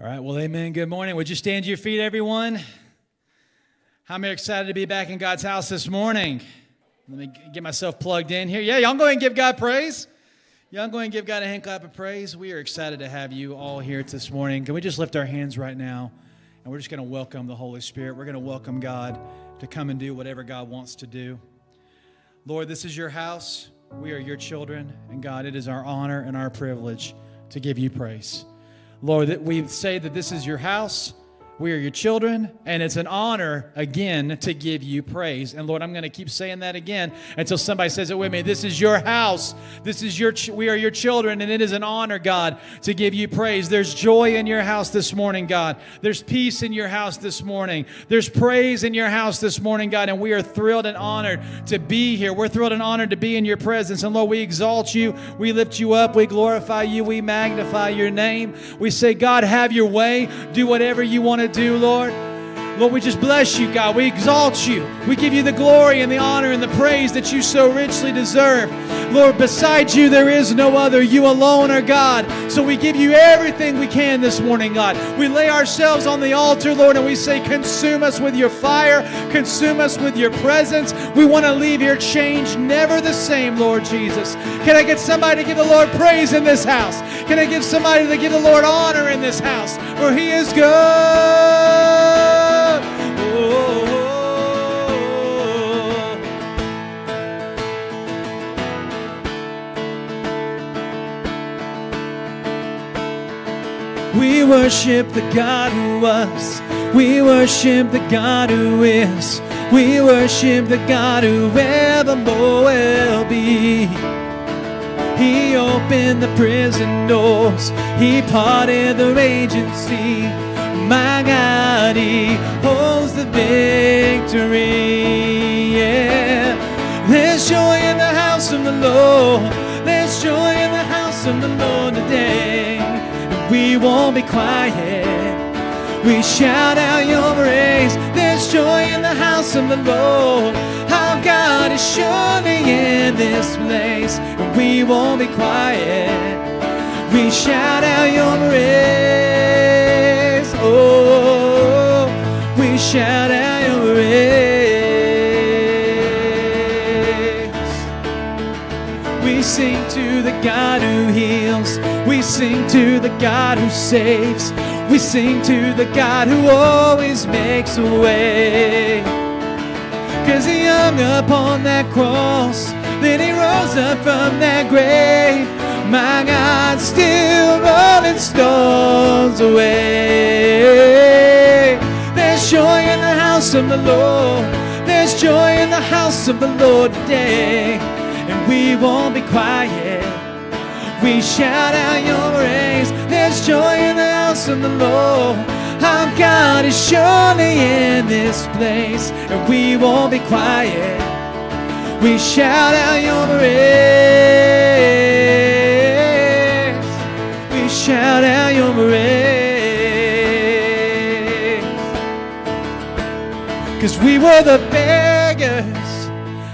All right, well, amen. Good morning. Would you stand to your feet, everyone? How many are excited to be back in God's house this morning? Let me get myself plugged in here. Yeah, y'all go ahead and give God praise. Y'all go ahead and give God a hand clap of praise. We are excited to have you all here this morning. Can we just lift our hands right now? And we're just going to welcome the Holy Spirit. We're going to welcome God to come and do whatever God wants to do. Lord, this is your house. We are your children. And God, it is our honor and our privilege to give you praise. Lord, that we say that this is your house. We are your children, and it's an honor again to give you praise. And Lord, I'm going to keep saying that again until somebody says it with me. This is your house. This is your ch- we are your children, and it is an honor, God, to give you praise. There's joy in your house this morning, God. There's peace in your house this morning. There's praise in your house this morning, God, and we are thrilled and honored to be here. We're thrilled and honored to be in your presence. And Lord, we exalt you, we lift you up, we glorify you, we magnify your name. We say, God, have your way. Do whatever you want to do, Lord. Lord, we just bless you, God. We exalt you. We give you the glory and the honor and the praise that you so richly deserve. Lord, beside you, there is no other. You alone are God. So we give you everything we can this morning, God. We lay ourselves on the altar, Lord, and we say, Consume us with your fire, consume us with your presence. We want to leave here changed, never the same, Lord Jesus. Can I get somebody to give the Lord praise in this house? Can I give somebody to give the Lord honor in this house? For he is good. We worship the God who was. We worship the God who is. We worship the God who evermore will be. He opened the prison doors. He parted the raging sea. My God, He holds the victory. Yeah. There's joy in the house of the Lord. There's joy in the house of the Lord today. We won't be quiet. We shout out your praise. There's joy in the house of the Lord. Our God is surely in this place. We won't be quiet. We shout out your praise. Oh, we shout out your praise. We sing to the God who sing to the God who saves. We sing to the God who always makes a way. Cause he hung upon that cross, then he rose up from that grave. My God, still rolling stones away. There's joy in the house of the Lord. There's joy in the house of the Lord today. And we won't be quiet. We shout out your praise. There's joy in the house of the Lord. Our God is surely in this place, and we won't be quiet. We shout out your praise. We shout out your praise. Cause we were the beggars,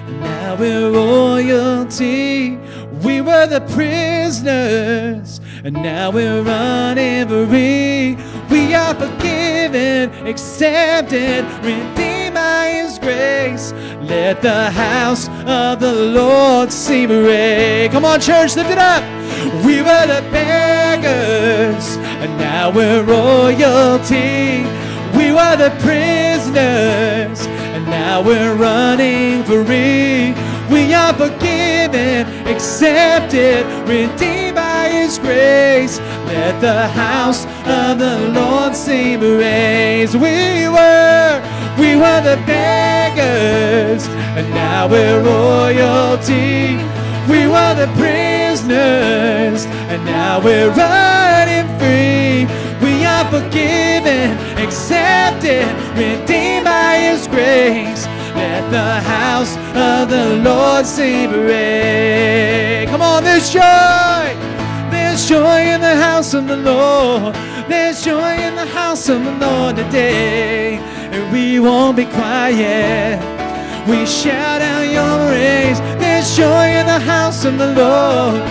and now we're royalty. We were the prisoners, and now we're running free. We are forgiven, accepted, redeemed by His grace. Let the house of the Lord see ring. Come on, church, lift it up. We were the beggars, and now we're royalty. We were the prisoners, and now we're running free. We are forgiven, accepted, redeemed by His grace. Let the house of the Lord sing praise. We were, we were the beggars, and now we're royalty. We were the prisoners, and now we're running free. We are forgiven, accepted, redeemed by His grace. Let the house of the Lord sing praise. Come on, there's joy. There's joy in the house of the Lord. There's joy in the house of the Lord today. And we won't be quiet. We shout out your praise. There's joy in the house of the Lord.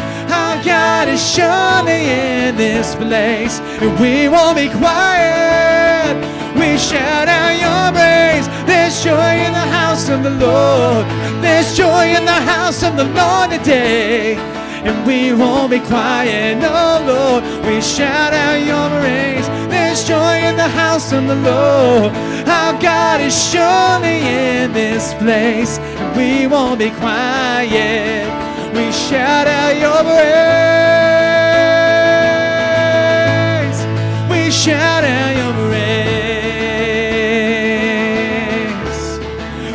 Our God is surely in this place, and we won't be quiet. We shout out your praise. There's joy in the house of the Lord. There's joy in the house of the Lord today. And we won't be quiet, no Lord. We shout out your praise. There's joy in the house of the Lord. Our God is surely in this place. And we won't be quiet. We shout out your praise. We shout out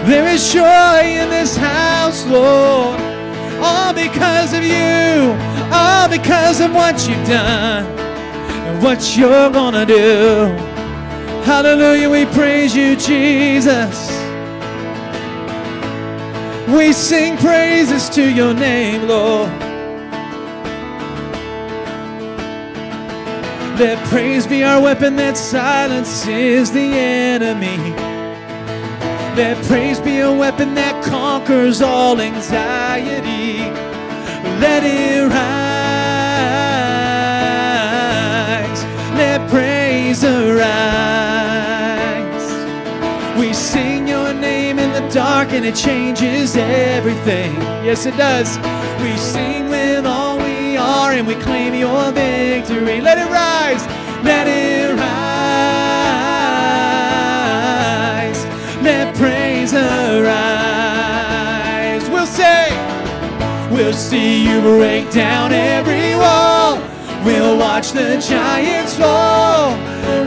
There is joy in this house, Lord. All because of you. All because of what you've done and what you're gonna do. Hallelujah, we praise you, Jesus. We sing praises to your name, Lord. Let praise be our weapon that silences the enemy. Let praise be a weapon that conquers all anxiety. Let it rise. Let praise arise. We sing your name in the dark and it changes everything. Yes, it does. We sing with all we are and we claim your victory. Let it rise. Let it we'll see you break down every wall. We'll watch the giants fall.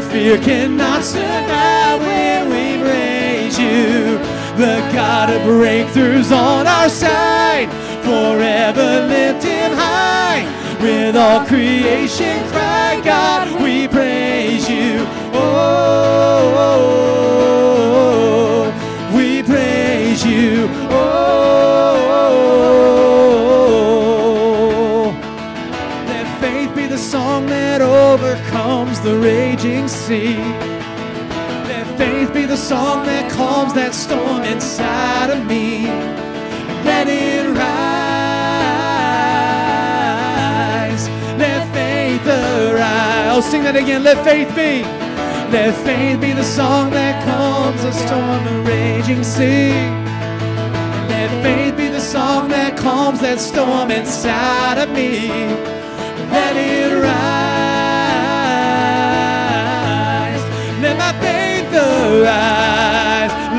Fear cannot survive when we praise you. The God of breakthroughs on our side. Forever lift him high. With all creation cry, God, we praise you. Oh, oh, oh, oh. Overcomes the raging sea. Let faith be the song that calms that storm inside of me. Let it rise. Let faith arise. I'll sing that again. Let faith be. Let faith be the song that calms the storm and raging sea. Let faith be the song that calms that storm inside of me. Let it rise.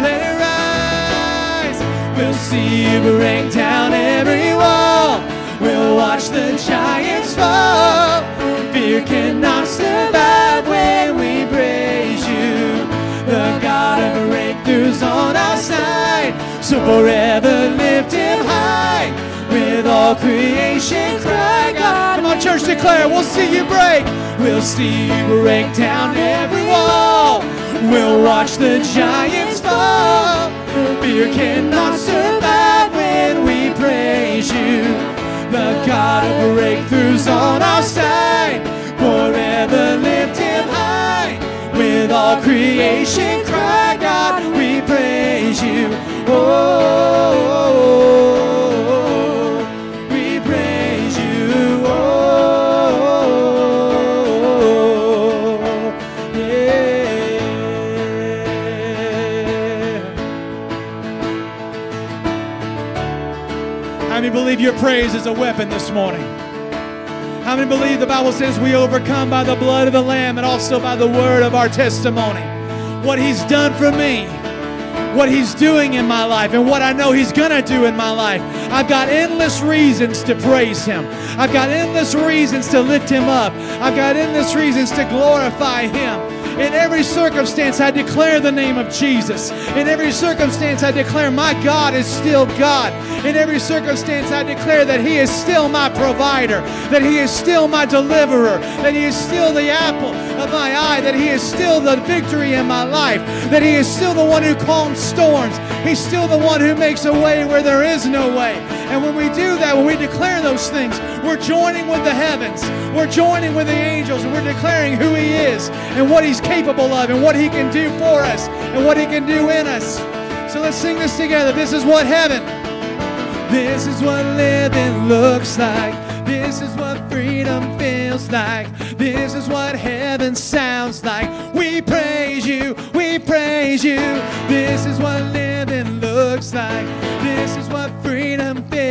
Let it rise. We'll see you break down every wall. We'll watch the giants fall. Fear cannot survive when we praise you. The God of breakthroughs on our side. So forever lift him high. With all creation cry, God. Come on, church, declare. We'll see you break. We'll see you break down every wall. We'll watch the giants fall. Fear cannot survive when we praise you. The God of breakthroughs on our side. Forever lift him high. With all creation cry, God, we praise you. Oh, oh, oh, oh. How many believe your praise is a weapon this morning? How many believe the Bible says we overcome by the blood of the Lamb and also by the word of our testimony? What He's done for me, what He's doing in my life, and what I know He's going to do in my life. I've got endless reasons to praise Him. I've got endless reasons to lift Him up. I've got endless reasons to glorify Him. In every circumstance, I declare the name of Jesus. In every circumstance, I declare my God is still God. In every circumstance, I declare that He is still my provider, that He is still my deliverer, that He is still the apple of my eye, that He is still the victory in my life, that He is still the one who calms storms. He's still the one who makes a way where there is no way. And when we do that, when we declare those things, we're joining with the heavens, we're joining with the angels, and we're declaring who He is and what He's capable of and what He can do for us and what He can do in us. So let's sing this together. This is what heaven, this is what living looks like. This is what freedom feels like. This is what heaven sounds like. We praise you, we praise you. This is what living looks like. This is what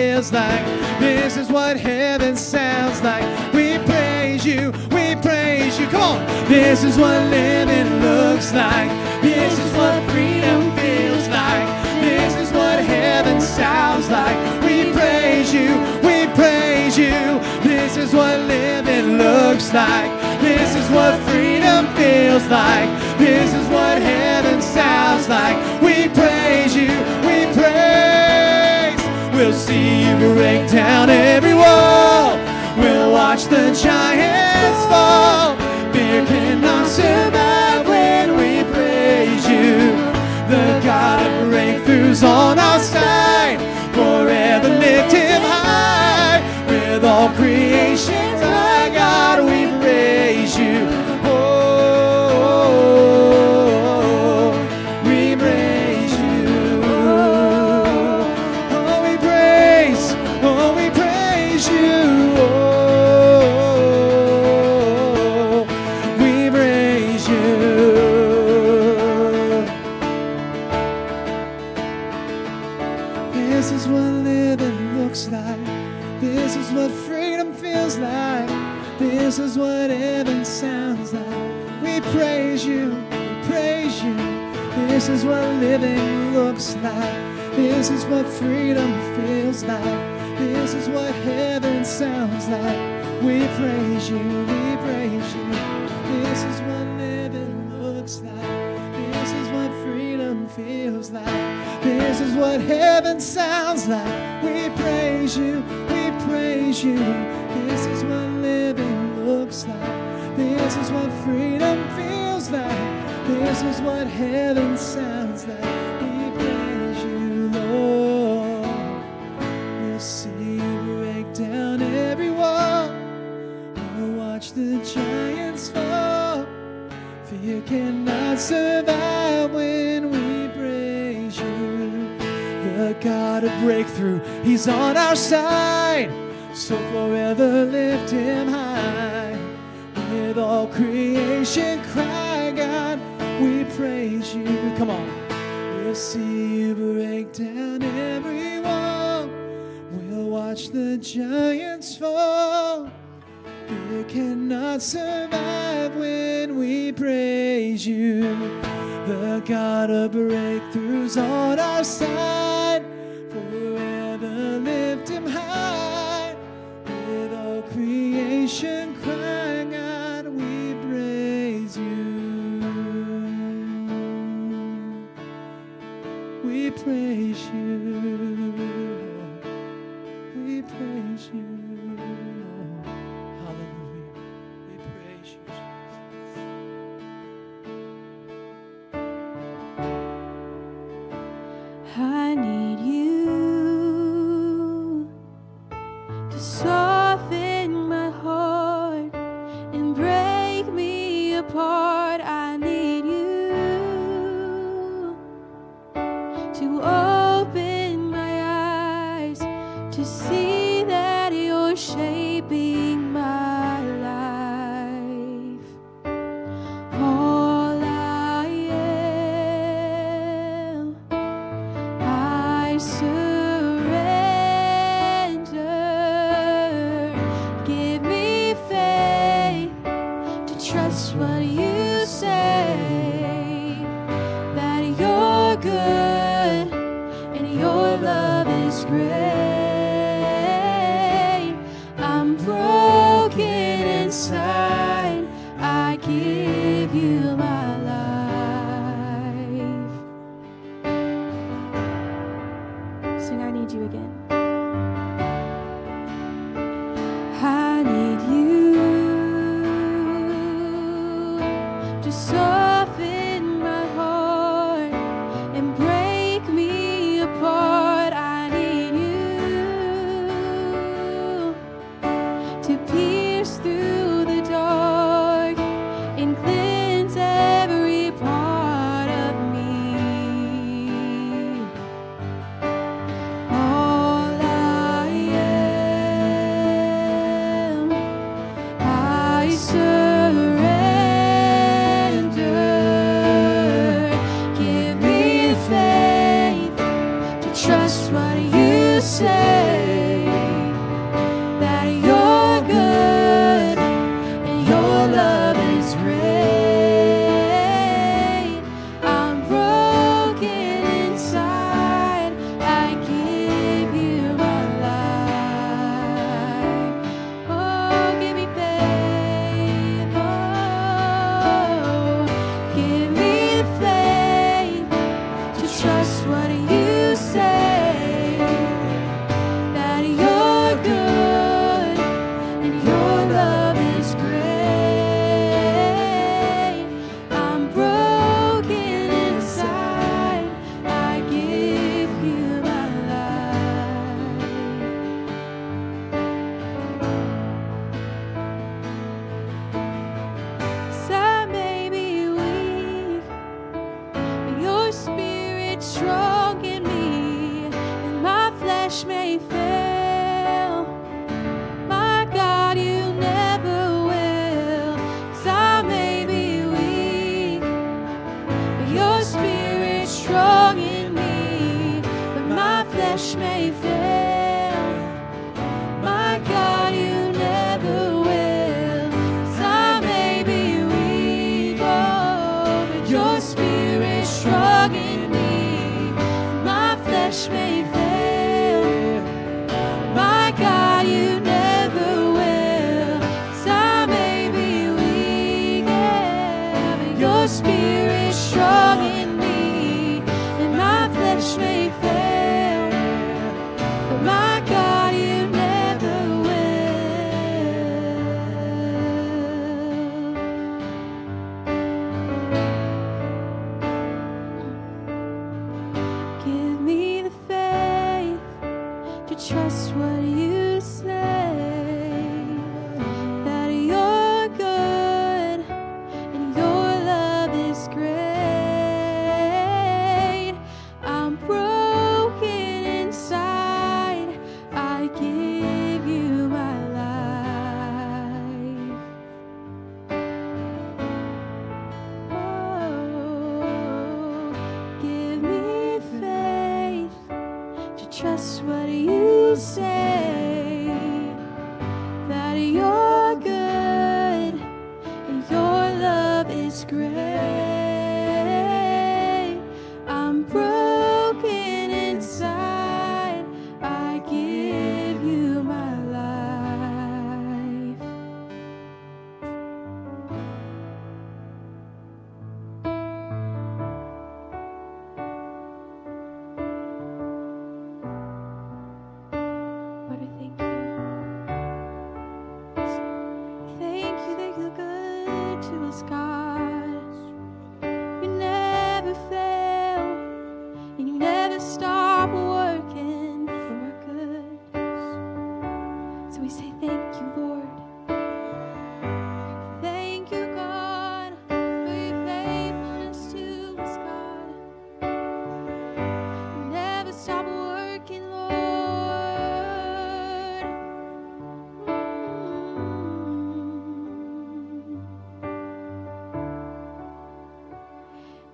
feels like. This is what heaven sounds like. We praise you, we praise you. Come on. This is what living looks like. This is what freedom feels like. This is what heaven sounds like. We praise you, we praise you. This is what living looks like. This is what freedom feels like. This is what heaven sounds like. We praise We'll see you break down every wall. We'll watch the giants fall. Fear cannot survive when we praise you. The God of breakthroughs on our side. What living looks like. This is what freedom feels like. This is what heaven sounds like. We praise you, we praise you. This is what living looks like. This is what freedom feels like. This is what heaven sounds like. We praise you, we praise you. This is what living looks like. This is what freedom feels like. This is what heaven sounds like. We praise you, Lord. We'll see you break down every wall. We'll watch the giants fall. Fear cannot survive when we praise you. The God of breakthrough, He's on our side. So forever lift Him high. With all creation cry, praise you. Come on. We'll see you break down every wall. We'll watch the giants fall. Fear cannot survive when we praise you. The God of breakthroughs on our side. Forever lift him high. With all creation crying praise you.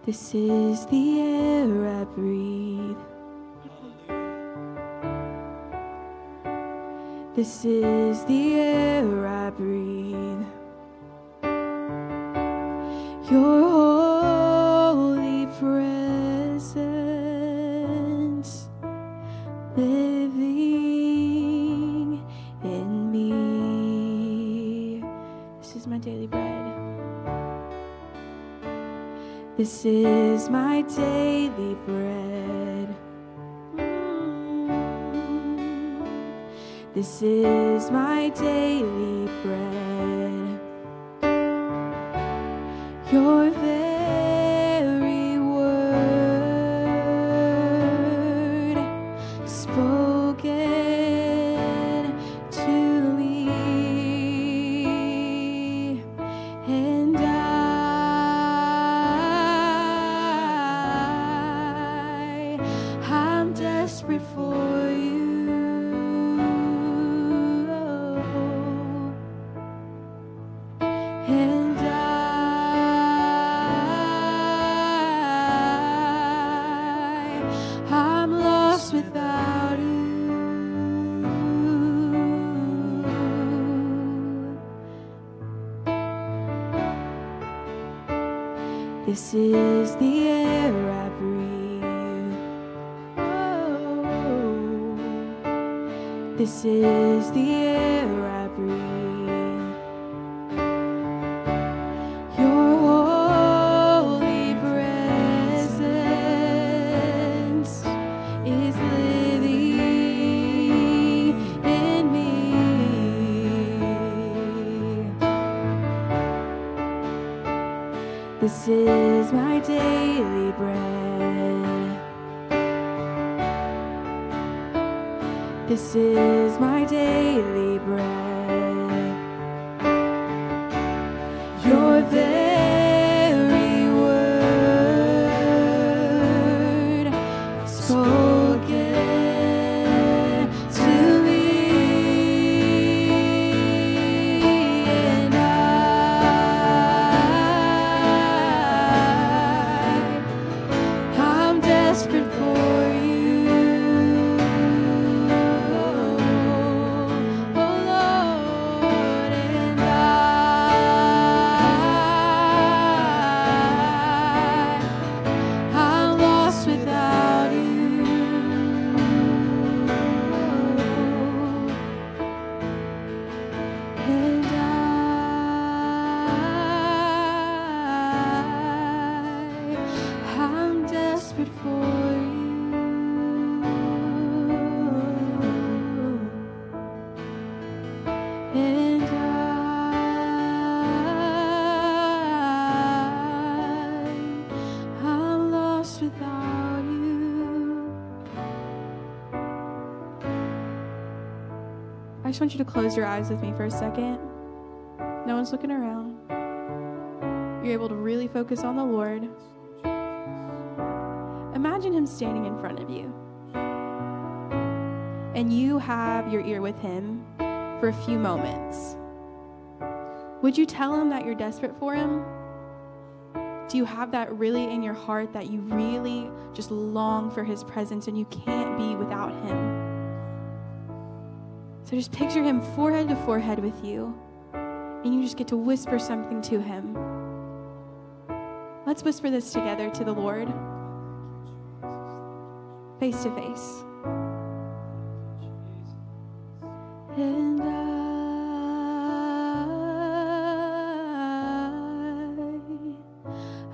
This is the air I breathe. This is the air I breathe. This is my daily bread. This is my daily bread. Your I just want you to close your eyes with me for a second. No one's looking around. You're able to really focus on the Lord. Imagine Him standing in front of you. And you have your ear with Him for a few moments. Would you tell Him that you're desperate for Him? Do you have that really in your heart that you really just long for His presence and you can't be without Him? So just picture Him forehead to forehead with you, and you just get to whisper something to Him. Let's whisper this together to the Lord, face to face. And I,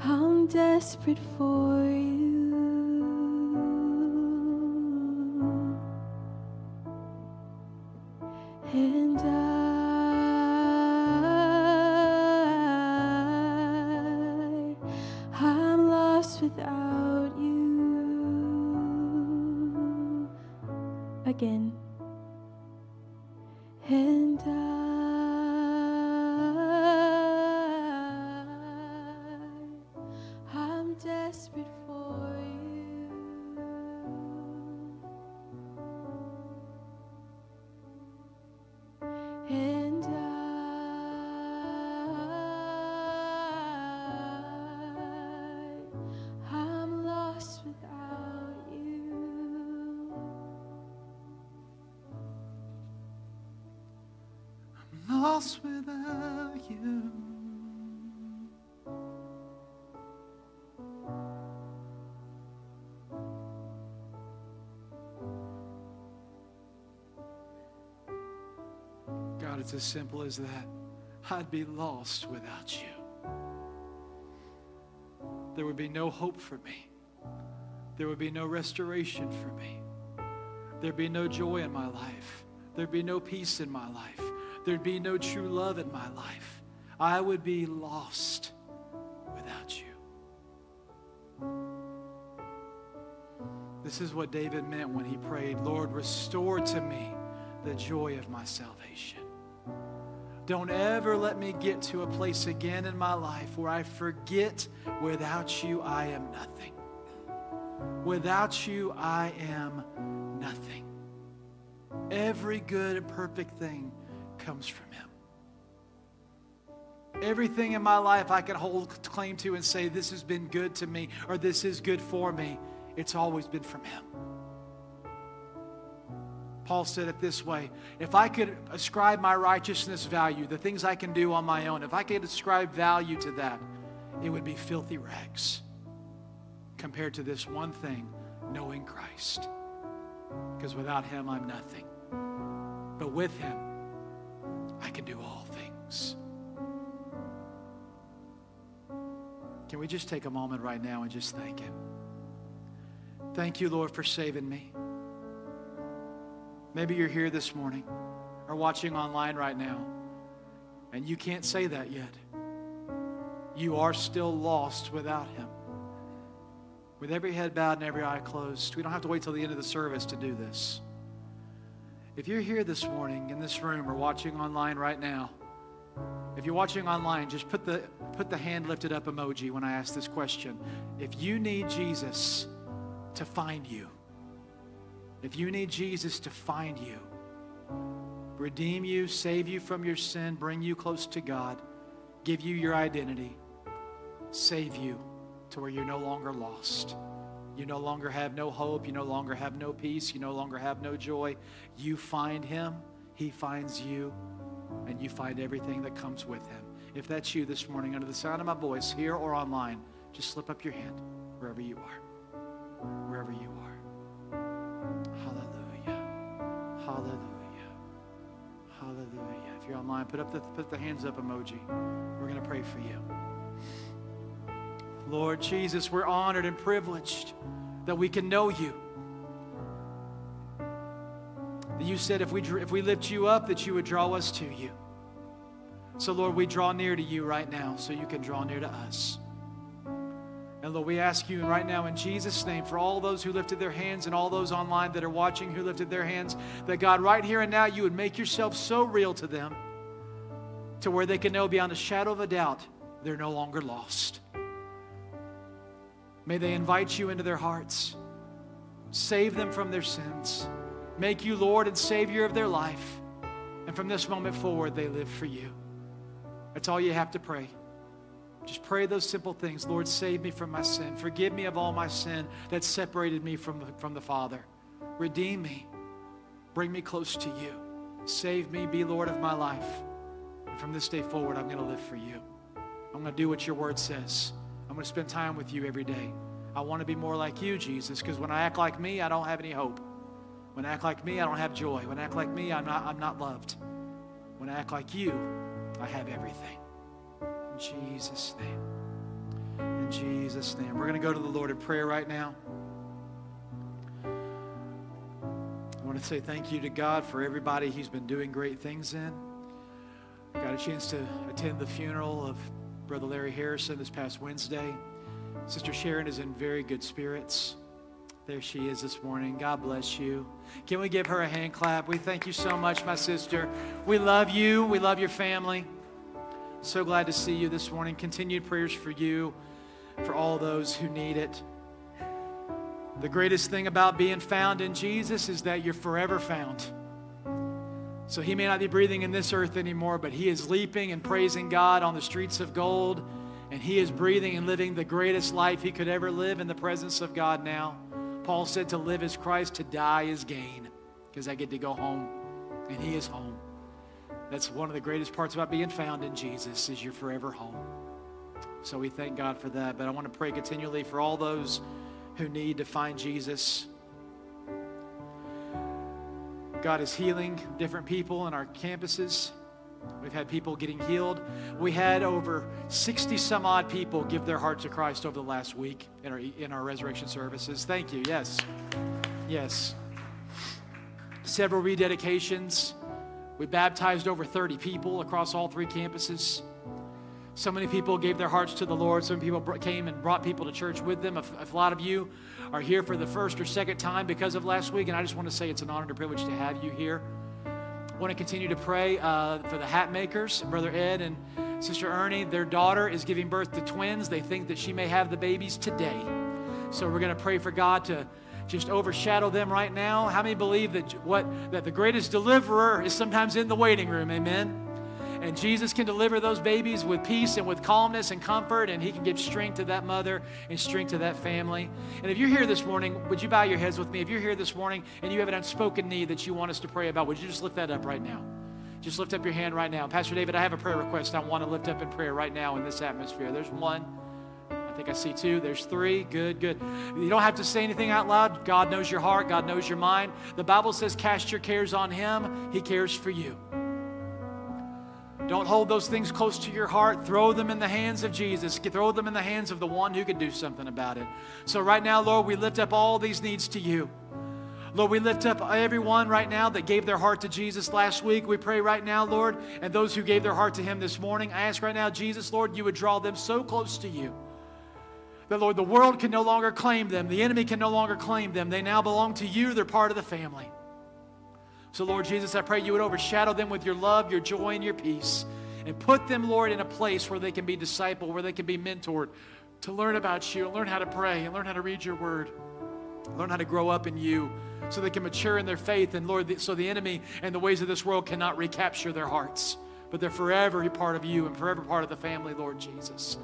I'm desperate for as simple as that. I'd be lost without you. There would be no hope for me. There would be no restoration for me. There'd be no joy in my life. There'd be no peace in my life. There'd be no true love in my life. I would be lost without you. This is what David meant when he prayed, Lord, restore to me the joy of my salvation. Don't ever let me get to a place again in my life where I forget without you I am nothing. Without you I am nothing. Every good and perfect thing comes from Him. Everything in my life I can hold claim to and say, This has been good to me or this is good for me. It's always been from Him. Paul said it this way If I could ascribe my righteousness value, the things I can do on my own, if I could ascribe value to that, it would be filthy rags compared to this one thing, knowing Christ. Because without Him, I'm nothing. But with Him, I can do all things. Can we just take a moment right now and just thank Him? Thank you, Lord, for saving me. Maybe you're here this morning or watching online right now, and you can't say that yet. You are still lost without Him. With every head bowed and every eye closed, we don't have to wait till the end of the service to do this. If you're here this morning in this room or watching online right now, if you're watching online, just put the, put the hand lifted up emoji when I ask this question. If you need Jesus to find you, if you need Jesus to find you, redeem you, save you from your sin, bring you close to God, give you your identity, save you to where you're no longer lost. You no longer have no hope. You no longer have no peace. You no longer have no joy. You find Him, He finds you, and you find everything that comes with Him. If that's you this morning, under the sound of my voice, here or online, just slip up your hand wherever you are. Wherever you are. Hallelujah. Hallelujah. If you're online, put up the put the hands up emoji. We're going to pray for you. Lord Jesus, we're honored and privileged that we can know you. That you said if we if we lift you up that you would draw us to you. So Lord, we draw near to you right now so you can draw near to us. And Lord, we ask you right now in Jesus' name for all those who lifted their hands and all those online that are watching who lifted their hands, that God, right here and now, you would make yourself so real to them to where they can know beyond a shadow of a doubt they're no longer lost. May they invite you into their hearts, save them from their sins, make you Lord and Savior of their life. And from this moment forward, they live for you. That's all you have to pray. Just pray those simple things. Lord, save me from my sin. Forgive me of all my sin that separated me from, from the Father. Redeem me. Bring me close to you. Save me. Be Lord of my life. And from this day forward, I'm going to live for you. I'm going to do what your word says. I'm going to spend time with you every day. I want to be more like you, Jesus, because when I act like me, I don't have any hope. When I act like me, I don't have joy. When I act like me, I'm not, I'm not loved. When I act like you, I have everything. In Jesus' name. In Jesus' name. We're going to go to the Lord in prayer right now. I want to say thank you to God for everybody He's been doing great things in. Got a chance to attend the funeral of Brother Larry Harrison this past Wednesday. Sister Sharon is in very good spirits. There she is this morning. God bless you. Can we give her a hand clap? We thank you so much, my sister. We love you. We love your family. So glad to see you this morning. Continued prayers for you, for all those who need it. The greatest thing about being found in Jesus is that you're forever found. So he may not be breathing in this earth anymore, but he is leaping and praising God on the streets of gold. And he is breathing and living the greatest life he could ever live in the presence of God now. Paul said to live is Christ, to die is gain, because I get to go home, and he is home. That's one of the greatest parts about being found in Jesus is you're forever home. So we thank God for that. But I want to pray continually for all those who need to find Jesus. God is healing different people in our campuses. We've had people getting healed. We had over 60 some odd people give their heart to Christ over the last week in our, in our resurrection services. Thank you. Yes. Yes. Several rededications. We baptized over 30 people across all three campuses. So many people gave their hearts to the Lord. Some people came and brought people to church with them. If, a lot of you are here for the first or second time because of last week, and I just want to say it's an honor and a privilege to have you here. I want to continue to pray uh, for the hat makers, Brother Ed and Sister Ernie. Their daughter is giving birth to twins. They think that she may have the babies today. So we're going to pray for God to just overshadow them right now. How many believe that what that the greatest deliverer is sometimes in the waiting room? Amen. And Jesus can deliver those babies with peace and with calmness and comfort, and He can give strength to that mother and strength to that family. And if you're here this morning, would you bow your heads with me? If you're here this morning and you have an unspoken need that you want us to pray about, would you just lift that up right now? Just lift up your hand right now. Pastor David, I have a prayer request I want to lift up in prayer right now in this atmosphere. There's one. I think I see two. There's three. Good, good. You don't have to say anything out loud. God knows your heart, God knows your mind. The Bible says, Cast your cares on Him, He cares for you. Don't hold those things close to your heart. Throw them in the hands of Jesus. Throw them in the hands of the one who can do something about it. So, right now, Lord, we lift up all these needs to you. Lord, we lift up everyone right now that gave their heart to Jesus last week. We pray right now, Lord, and those who gave their heart to Him this morning. I ask right now, Jesus, Lord, you would draw them so close to you that, Lord, the world can no longer claim them. The enemy can no longer claim them. They now belong to you. They're part of the family. So, Lord Jesus, I pray you would overshadow them with your love, your joy, and your peace. And put them, Lord, in a place where they can be discipled, where they can be mentored to learn about you, learn how to pray, and learn how to read your word, learn how to grow up in you so they can mature in their faith. And, Lord, so the enemy and the ways of this world cannot recapture their hearts, but they're forever part of you and forever part of the family, Lord Jesus.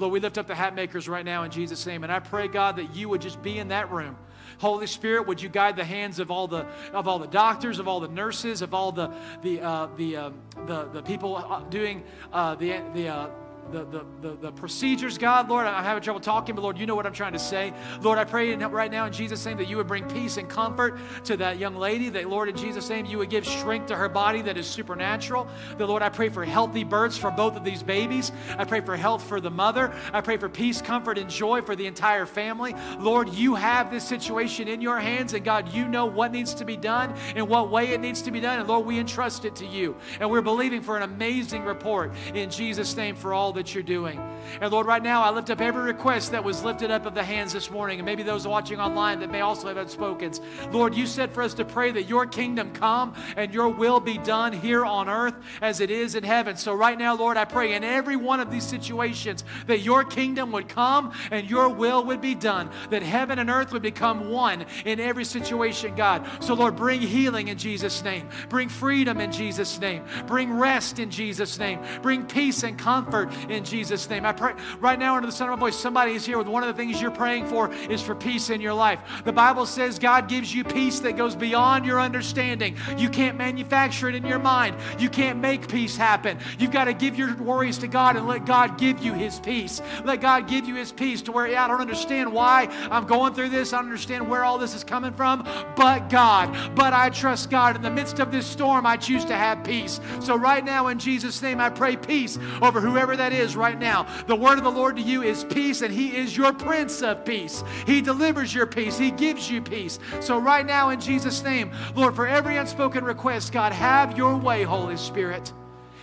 Lord, we lift up the hat makers right now in Jesus' name. And I pray, God, that you would just be in that room. Holy Spirit, would you guide the hands of all the of all the doctors, of all the nurses, of all the the uh, the, uh, the the people uh, doing uh, the the uh, the, the, the, the, procedures, God. Lord, I'm having trouble talking, but Lord, you know what I'm trying to say. Lord, I pray right now in Jesus' name that you would bring peace and comfort to that young lady, that, Lord, in Jesus' name, you would give strength to her body that is supernatural. That, Lord, I pray for healthy births for both of these babies. I pray for health for the mother. I pray for peace, comfort, and joy for the entire family. Lord, you have this situation in your hands, and God, you know what needs to be done and what way it needs to be done. And Lord, we entrust it to you. And we're believing for an amazing report in Jesus' name for all this that you're doing. And Lord, right now I lift up every request that was lifted up of the hands this morning, and maybe those watching online that may also have unspoken. Lord, you said for us to pray that your kingdom come and your will be done here on earth as it is in heaven. So right now, Lord, I pray in every one of these situations that your kingdom would come and your will would be done, that heaven and earth would become one in every situation, God. So, Lord, bring healing in Jesus' name, bring freedom in Jesus' name, bring rest in Jesus' name, bring peace and comfort in Jesus' name. I pray right now under the sound of my voice, somebody is here with one of the things you're praying for is for peace in your life. The Bible says God gives you peace that goes beyond your understanding. You can't manufacture it in your mind. You can't make peace happen. You've got to give your worries to God and let God give you his peace. Let God give you his peace to where yeah, I don't understand why I'm going through this. I don't understand where all this is coming from, but God. But I trust God. In the midst of this storm, I choose to have peace. So right now, in Jesus' name, I pray peace over whoever that is right now. The word of the Lord to you is peace, and He is your Prince of Peace. He delivers your peace, He gives you peace. So right now, in Jesus' name, Lord, for every unspoken request, God, have your way, Holy Spirit.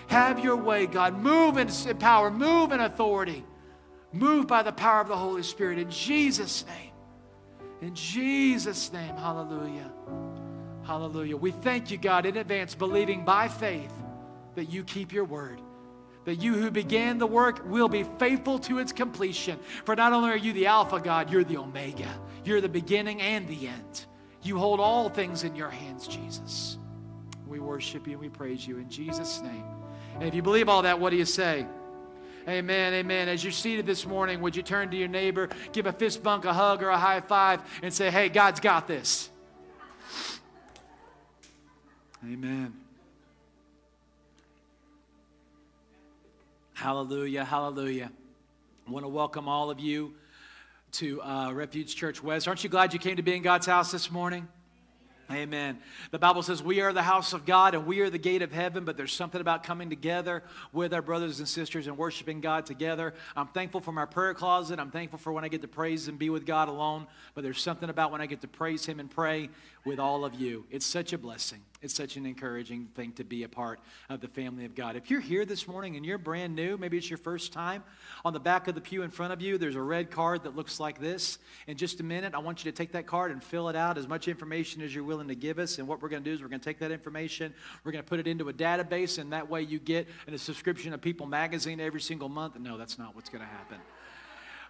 Have your way, God. Move in power, move in authority, move by the power of the Holy Spirit. In Jesus' name. In Jesus' name, hallelujah. Hallelujah. We thank you, God, in advance, believing by faith that you keep your word. That you who began the work will be faithful to its completion. For not only are you the Alpha, God, you're the Omega. You're the beginning and the end. You hold all things in your hands, Jesus. We worship you and we praise you in Jesus' name. And if you believe all that, what do you say? Amen, amen. As you're seated this morning, would you turn to your neighbor, give a fist bump, a hug, or a high five, and say, hey, God's got this? Amen. Hallelujah, hallelujah. I want to welcome all of you to uh, Refuge Church West. Aren't you glad you came to be in God's house this morning? Amen. The Bible says we are the house of God and we are the gate of heaven, but there's something about coming together with our brothers and sisters and worshiping God together. I'm thankful for my prayer closet. I'm thankful for when I get to praise and be with God alone, but there's something about when I get to praise Him and pray with all of you. It's such a blessing. It's such an encouraging thing to be a part of the family of God. If you're here this morning and you're brand new, maybe it's your first time, on the back of the pew in front of you, there's a red card that looks like this. In just a minute, I want you to take that card and fill it out, as much information as you're willing to give us. And what we're going to do is we're going to take that information, we're going to put it into a database, and that way you get a subscription of People Magazine every single month. No, that's not what's going to happen.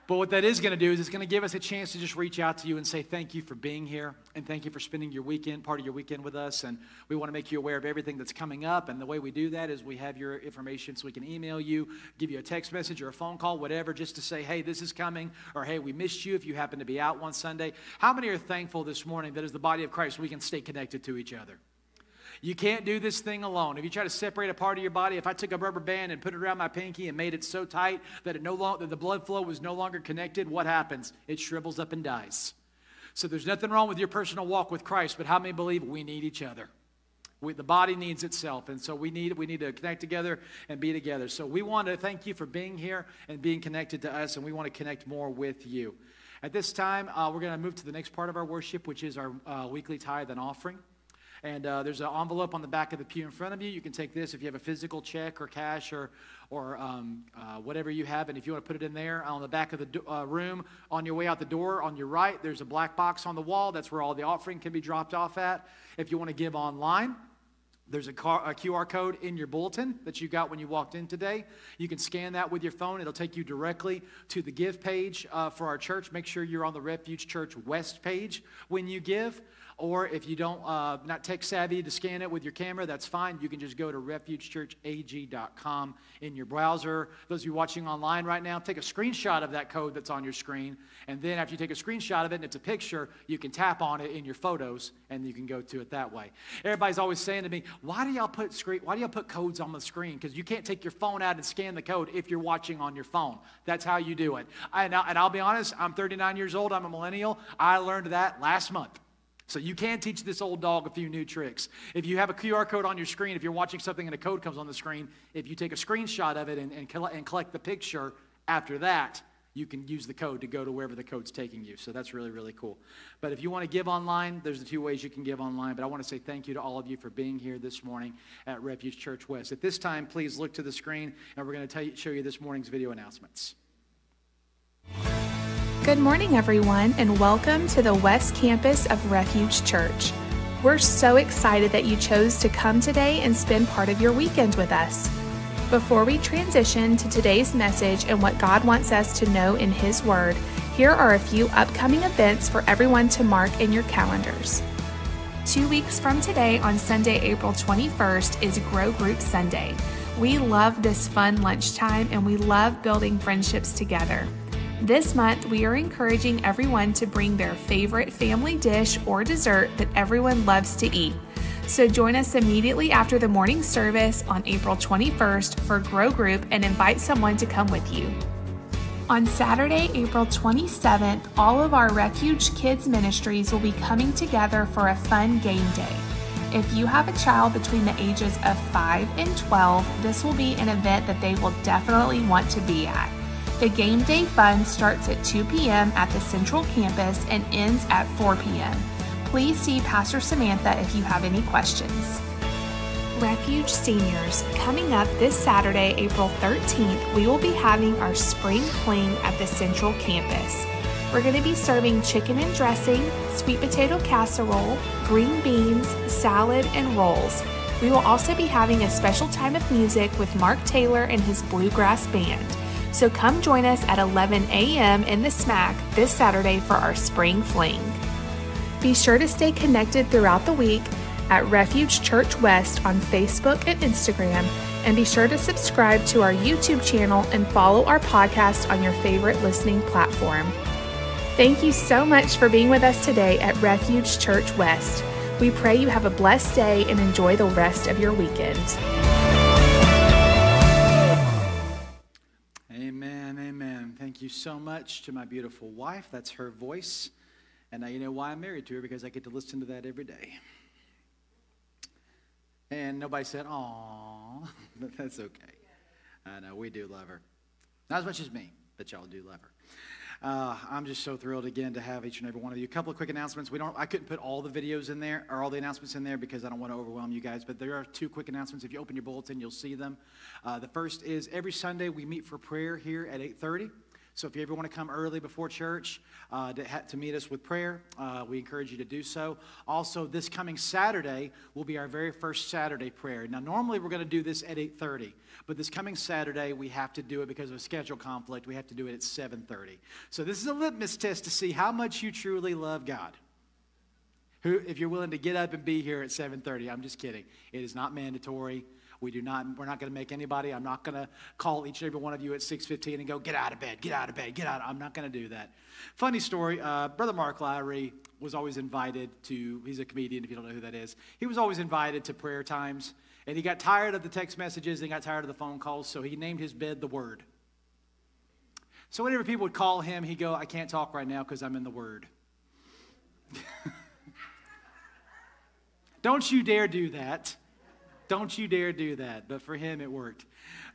But what that is going to do is it's going to give us a chance to just reach out to you and say thank you for being here and thank you for spending your weekend, part of your weekend with us. And we want to make you aware of everything that's coming up. And the way we do that is we have your information so we can email you, give you a text message or a phone call, whatever, just to say, hey, this is coming, or hey, we missed you if you happen to be out one Sunday. How many are thankful this morning that as the body of Christ, we can stay connected to each other? You can't do this thing alone. If you try to separate a part of your body, if I took a rubber band and put it around my pinky and made it so tight that it no longer that the blood flow was no longer connected, what happens? It shrivels up and dies. So there's nothing wrong with your personal walk with Christ, but how many believe we need each other? We, the body needs itself, and so we need we need to connect together and be together. So we want to thank you for being here and being connected to us, and we want to connect more with you. At this time, uh, we're going to move to the next part of our worship, which is our uh, weekly tithe and offering. And uh, there's an envelope on the back of the pew in front of you. You can take this if you have a physical check or cash or, or um, uh, whatever you have. And if you want to put it in there on the back of the do- uh, room, on your way out the door, on your right, there's a black box on the wall. That's where all the offering can be dropped off at. If you want to give online, there's a, car, a, QR code in your bulletin that you got when you walked in today. You can scan that with your phone. It'll take you directly to the give page uh, for our church. Make sure you're on the Refuge Church West page when you give. Or if you don't, uh, not tech savvy to scan it with your camera, that's fine. You can just go to refugechurchag.com in your browser. Those of you watching online right now, take a screenshot of that code that's on your screen. And then after you take a screenshot of it and it's a picture, you can tap on it in your photos and you can go to it that way. Everybody's always saying to me, why do y'all put screen, why do y'all put codes on the screen? Because you can't take your phone out and scan the code if you're watching on your phone. That's how you do it. And, and I'll be honest, I'm 39 years old, I'm a millennial. I learned that last month. So you can teach this old dog a few new tricks. If you have a QR code on your screen, if you're watching something and a code comes on the screen, if you take a screenshot of it and, and, and collect the picture after that, you can use the code to go to wherever the code's taking you. So that's really, really cool. But if you want to give online, there's the two ways you can give online. But I want to say thank you to all of you for being here this morning at Refuge Church West. At this time, please look to the screen, and we're going to tell you, show you this morning's video announcements. Good morning, everyone, and welcome to the West Campus of Refuge Church. We're so excited that you chose to come today and spend part of your weekend with us. Before we transition to today's message and what God wants us to know in His Word, here are a few upcoming events for everyone to mark in your calendars. Two weeks from today, on Sunday, April 21st, is Grow Group Sunday. We love this fun lunchtime and we love building friendships together. This month, we are encouraging everyone to bring their favorite family dish or dessert that everyone loves to eat. So join us immediately after the morning service on April 21st for Grow Group and invite someone to come with you. On Saturday, April 27th, all of our Refuge Kids ministries will be coming together for a fun game day. If you have a child between the ages of 5 and 12, this will be an event that they will definitely want to be at. The game day fun starts at 2 p.m. at the Central Campus and ends at 4 p.m. Please see Pastor Samantha if you have any questions. Refuge Seniors, coming up this Saturday, April 13th, we will be having our spring fling at the Central Campus. We're going to be serving chicken and dressing, sweet potato casserole, green beans, salad, and rolls. We will also be having a special time of music with Mark Taylor and his bluegrass band. So come join us at 11 a.m. in the Smack this Saturday for our spring fling. Be sure to stay connected throughout the week at Refuge Church West on Facebook and Instagram, and be sure to subscribe to our YouTube channel and follow our podcast on your favorite listening platform. Thank you so much for being with us today at Refuge Church West. We pray you have a blessed day and enjoy the rest of your weekend. You so much to my beautiful wife. That's her voice. And now you know why I'm married to her because I get to listen to that every day. And nobody said, "Aw," but that's okay. I know we do love her, not as much as me, but y'all do love her. Uh, I'm just so thrilled again to have each and every one of you. A couple of quick announcements. We don't. I couldn't put all the videos in there or all the announcements in there because I don't want to overwhelm you guys. But there are two quick announcements. If you open your bulletin, you'll see them. Uh, the first is every Sunday we meet for prayer here at 8:30. So if you ever want to come early before church uh, to, ha- to meet us with prayer, uh, we encourage you to do so. Also, this coming Saturday will be our very first Saturday prayer. Now, normally we're going to do this at 8:30, but this coming Saturday we have to do it because of a schedule conflict. We have to do it at 7:30. So this is a litmus test to see how much you truly love God. If you're willing to get up and be here at 7:30, I'm just kidding. It is not mandatory. We do not, we're not going to make anybody, I'm not going to call each and every one of you at 6.15 and go, get out of bed, get out of bed, get out. I'm not going to do that. Funny story, uh, Brother Mark Lowry was always invited to, he's a comedian if you don't know who that is. He was always invited to prayer times, and he got tired of the text messages, and he got tired of the phone calls, so he named his bed the Word. So whenever people would call him, he'd go, I can't talk right now because I'm in the Word. Don't you dare do that. Don't you dare do that. But for him, it worked.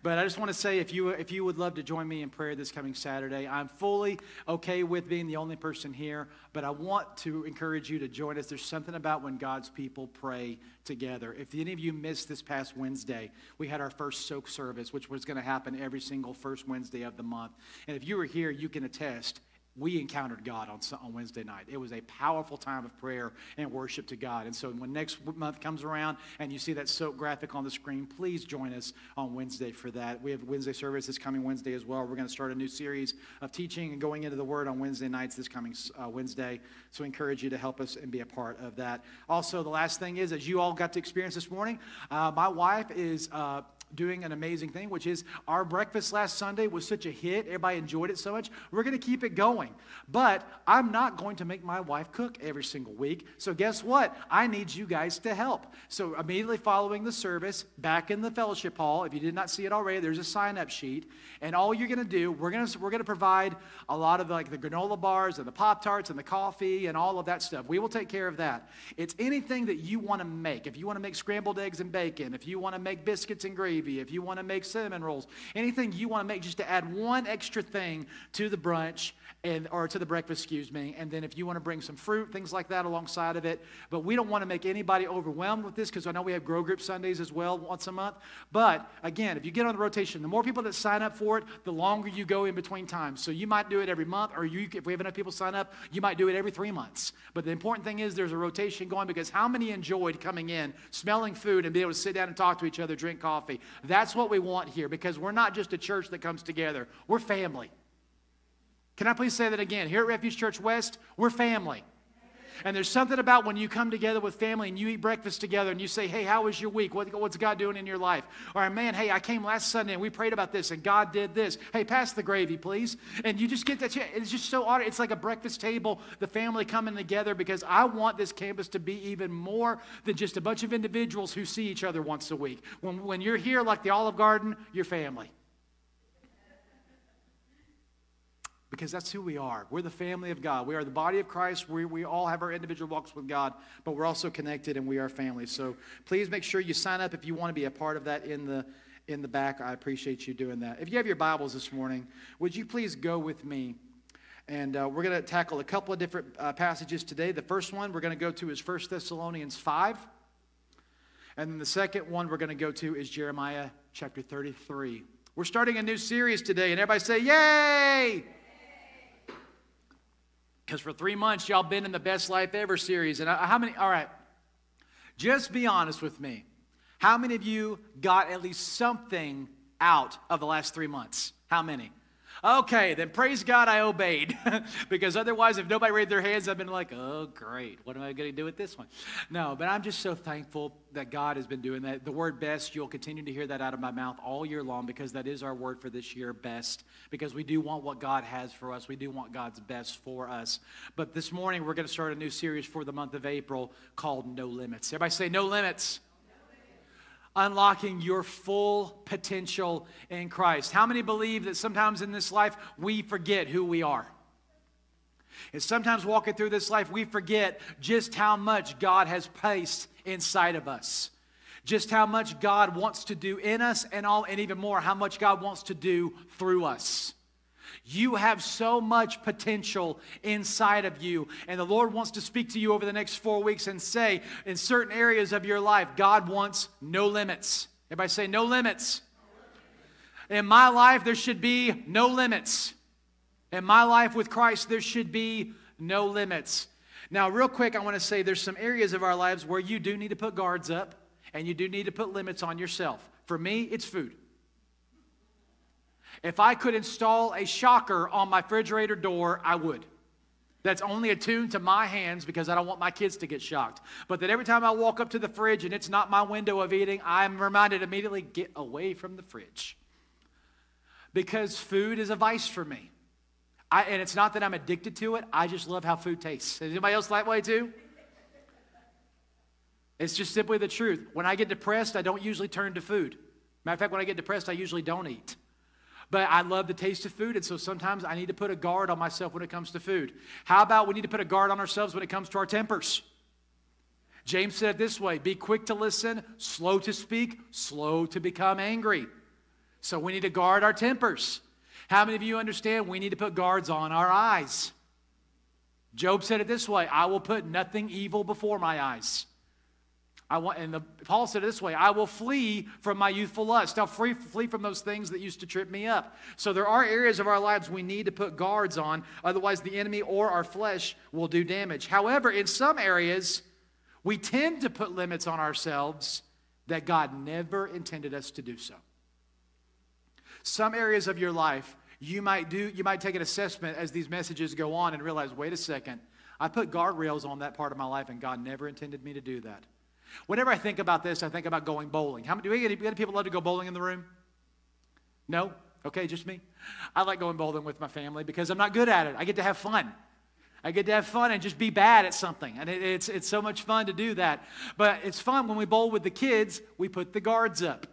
But I just want to say if you, if you would love to join me in prayer this coming Saturday, I'm fully okay with being the only person here, but I want to encourage you to join us. There's something about when God's people pray together. If any of you missed this past Wednesday, we had our first soak service, which was going to happen every single first Wednesday of the month. And if you were here, you can attest we encountered God on, on Wednesday night. It was a powerful time of prayer and worship to God. And so when next month comes around and you see that soak graphic on the screen, please join us on Wednesday for that. We have Wednesday service this coming Wednesday as well. We're going to start a new series of teaching and going into the Word on Wednesday nights this coming uh, Wednesday. So I encourage you to help us and be a part of that. Also, the last thing is, as you all got to experience this morning, uh, my wife is uh, doing an amazing thing, which is our breakfast last Sunday was such a hit. Everybody enjoyed it so much. We're going to keep it going. But I'm not going to make my wife cook every single week. So guess what? I need you guys to help. So immediately following the service, back in the fellowship hall, if you did not see it already, there's a sign up sheet. And all you're going to do, we're going to, we're going to provide a lot of like the granola bars and the Pop Tarts and the coffee and all of that stuff. We will take care of that. It's anything that you want to make. If you want to make scrambled eggs and bacon, if you want to make biscuits and gravy, gravy, if you want to make cinnamon rolls, anything you want to make, just to add one extra thing to the brunch and or to the breakfast, excuse me. And then if you want to bring some fruit, things like that alongside of it. But we don't want to make anybody overwhelmed with this because I know we have grow group Sundays as well once a month. But again, if you get on the rotation, the more people that sign up for it, the longer you go in between times. So you might do it every month, or you, if we have enough people sign up, you might do it every three months. But the important thing is there's a rotation going because how many enjoyed coming in, smelling food, and be able to sit down and talk to each other, drink coffee? That's what we want here because we're not just a church that comes together, we're family. Can I please say that again? Here at Refuge Church West, we're family. And there's something about when you come together with family and you eat breakfast together and you say, hey, how was your week? What, what's God doing in your life? Or, man, hey, I came last Sunday and we prayed about this and God did this. Hey, pass the gravy, please. And you just get that. It's just so odd. It's like a breakfast table, the family coming together because I want this campus to be even more than just a bunch of individuals who see each other once a week. When, when you're here, like the Olive Garden, you're family. Because that's who we are. We're the family of God. We are the body of Christ. We, we all have our individual walks with God, but we're also connected and we are family. So please make sure you sign up if you want to be a part of that in the in the back. I appreciate you doing that. If you have your Bibles this morning, would you please go with me? And uh, we're going to tackle a couple of different uh, passages today. The first one we're going to go to is 1 Thessalonians 5. And then the second one we're going to go to is Jeremiah chapter 33. We're starting a new series today, and everybody say, Yay! Because for three months, y'all been in the Best Life Ever series. And how many, all right, just be honest with me. How many of you got at least something out of the last three months? How many? Okay, then praise God I obeyed. because otherwise, if nobody raised their hands, I've been like, oh, great. What am I going to do with this one? No, but I'm just so thankful that God has been doing that. The word best, you'll continue to hear that out of my mouth all year long because that is our word for this year, best. Because we do want what God has for us, we do want God's best for us. But this morning, we're going to start a new series for the month of April called No Limits. Everybody say, No Limits unlocking your full potential in Christ. How many believe that sometimes in this life we forget who we are? And sometimes walking through this life, we forget just how much God has placed inside of us. Just how much God wants to do in us, and all, and even more, how much God wants to do through us. You have so much potential inside of you. And the Lord wants to speak to you over the next four weeks and say, in certain areas of your life, God wants no limits. Everybody say, no limits. In my life, there should be no limits. In my life with Christ, there should be no limits. Now, real quick, I want to say there's some areas of our lives where you do need to put guards up and you do need to put limits on yourself. For me, it's food. If I could install a shocker on my refrigerator door, I would. That's only attuned to my hands because I don't want my kids to get shocked. But that every time I walk up to the fridge and it's not my window of eating, I'm reminded immediately get away from the fridge. Because food is a vice for me. I, and it's not that I'm addicted to it, I just love how food tastes. Is anybody else that way too? It's just simply the truth. When I get depressed, I don't usually turn to food. Matter of fact, when I get depressed, I usually don't eat. But I love the taste of food, and so sometimes I need to put a guard on myself when it comes to food. How about we need to put a guard on ourselves when it comes to our tempers? James said it this way Be quick to listen, slow to speak, slow to become angry. So we need to guard our tempers. How many of you understand we need to put guards on our eyes? Job said it this way I will put nothing evil before my eyes. I want, and the, Paul said it this way I will flee from my youthful lust. I'll free, flee from those things that used to trip me up. So there are areas of our lives we need to put guards on, otherwise, the enemy or our flesh will do damage. However, in some areas, we tend to put limits on ourselves that God never intended us to do so. Some areas of your life, you might do, you might take an assessment as these messages go on and realize, wait a second, I put guardrails on that part of my life, and God never intended me to do that. Whenever I think about this, I think about going bowling. How many, do we get any people love to go bowling in the room? No? Okay, just me? I like going bowling with my family because I'm not good at it. I get to have fun. I get to have fun and just be bad at something. And it, it's, it's so much fun to do that. But it's fun when we bowl with the kids, we put the guards up.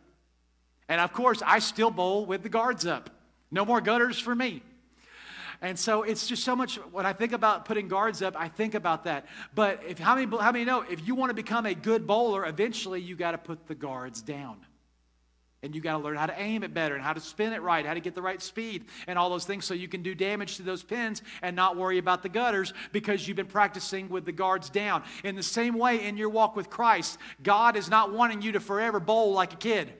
And of course, I still bowl with the guards up. No more gutters for me. And so it's just so much, when I think about putting guards up, I think about that. But if, how, many, how many know if you want to become a good bowler, eventually you got to put the guards down. And you got to learn how to aim it better and how to spin it right, how to get the right speed and all those things so you can do damage to those pins and not worry about the gutters because you've been practicing with the guards down. In the same way, in your walk with Christ, God is not wanting you to forever bowl like a kid.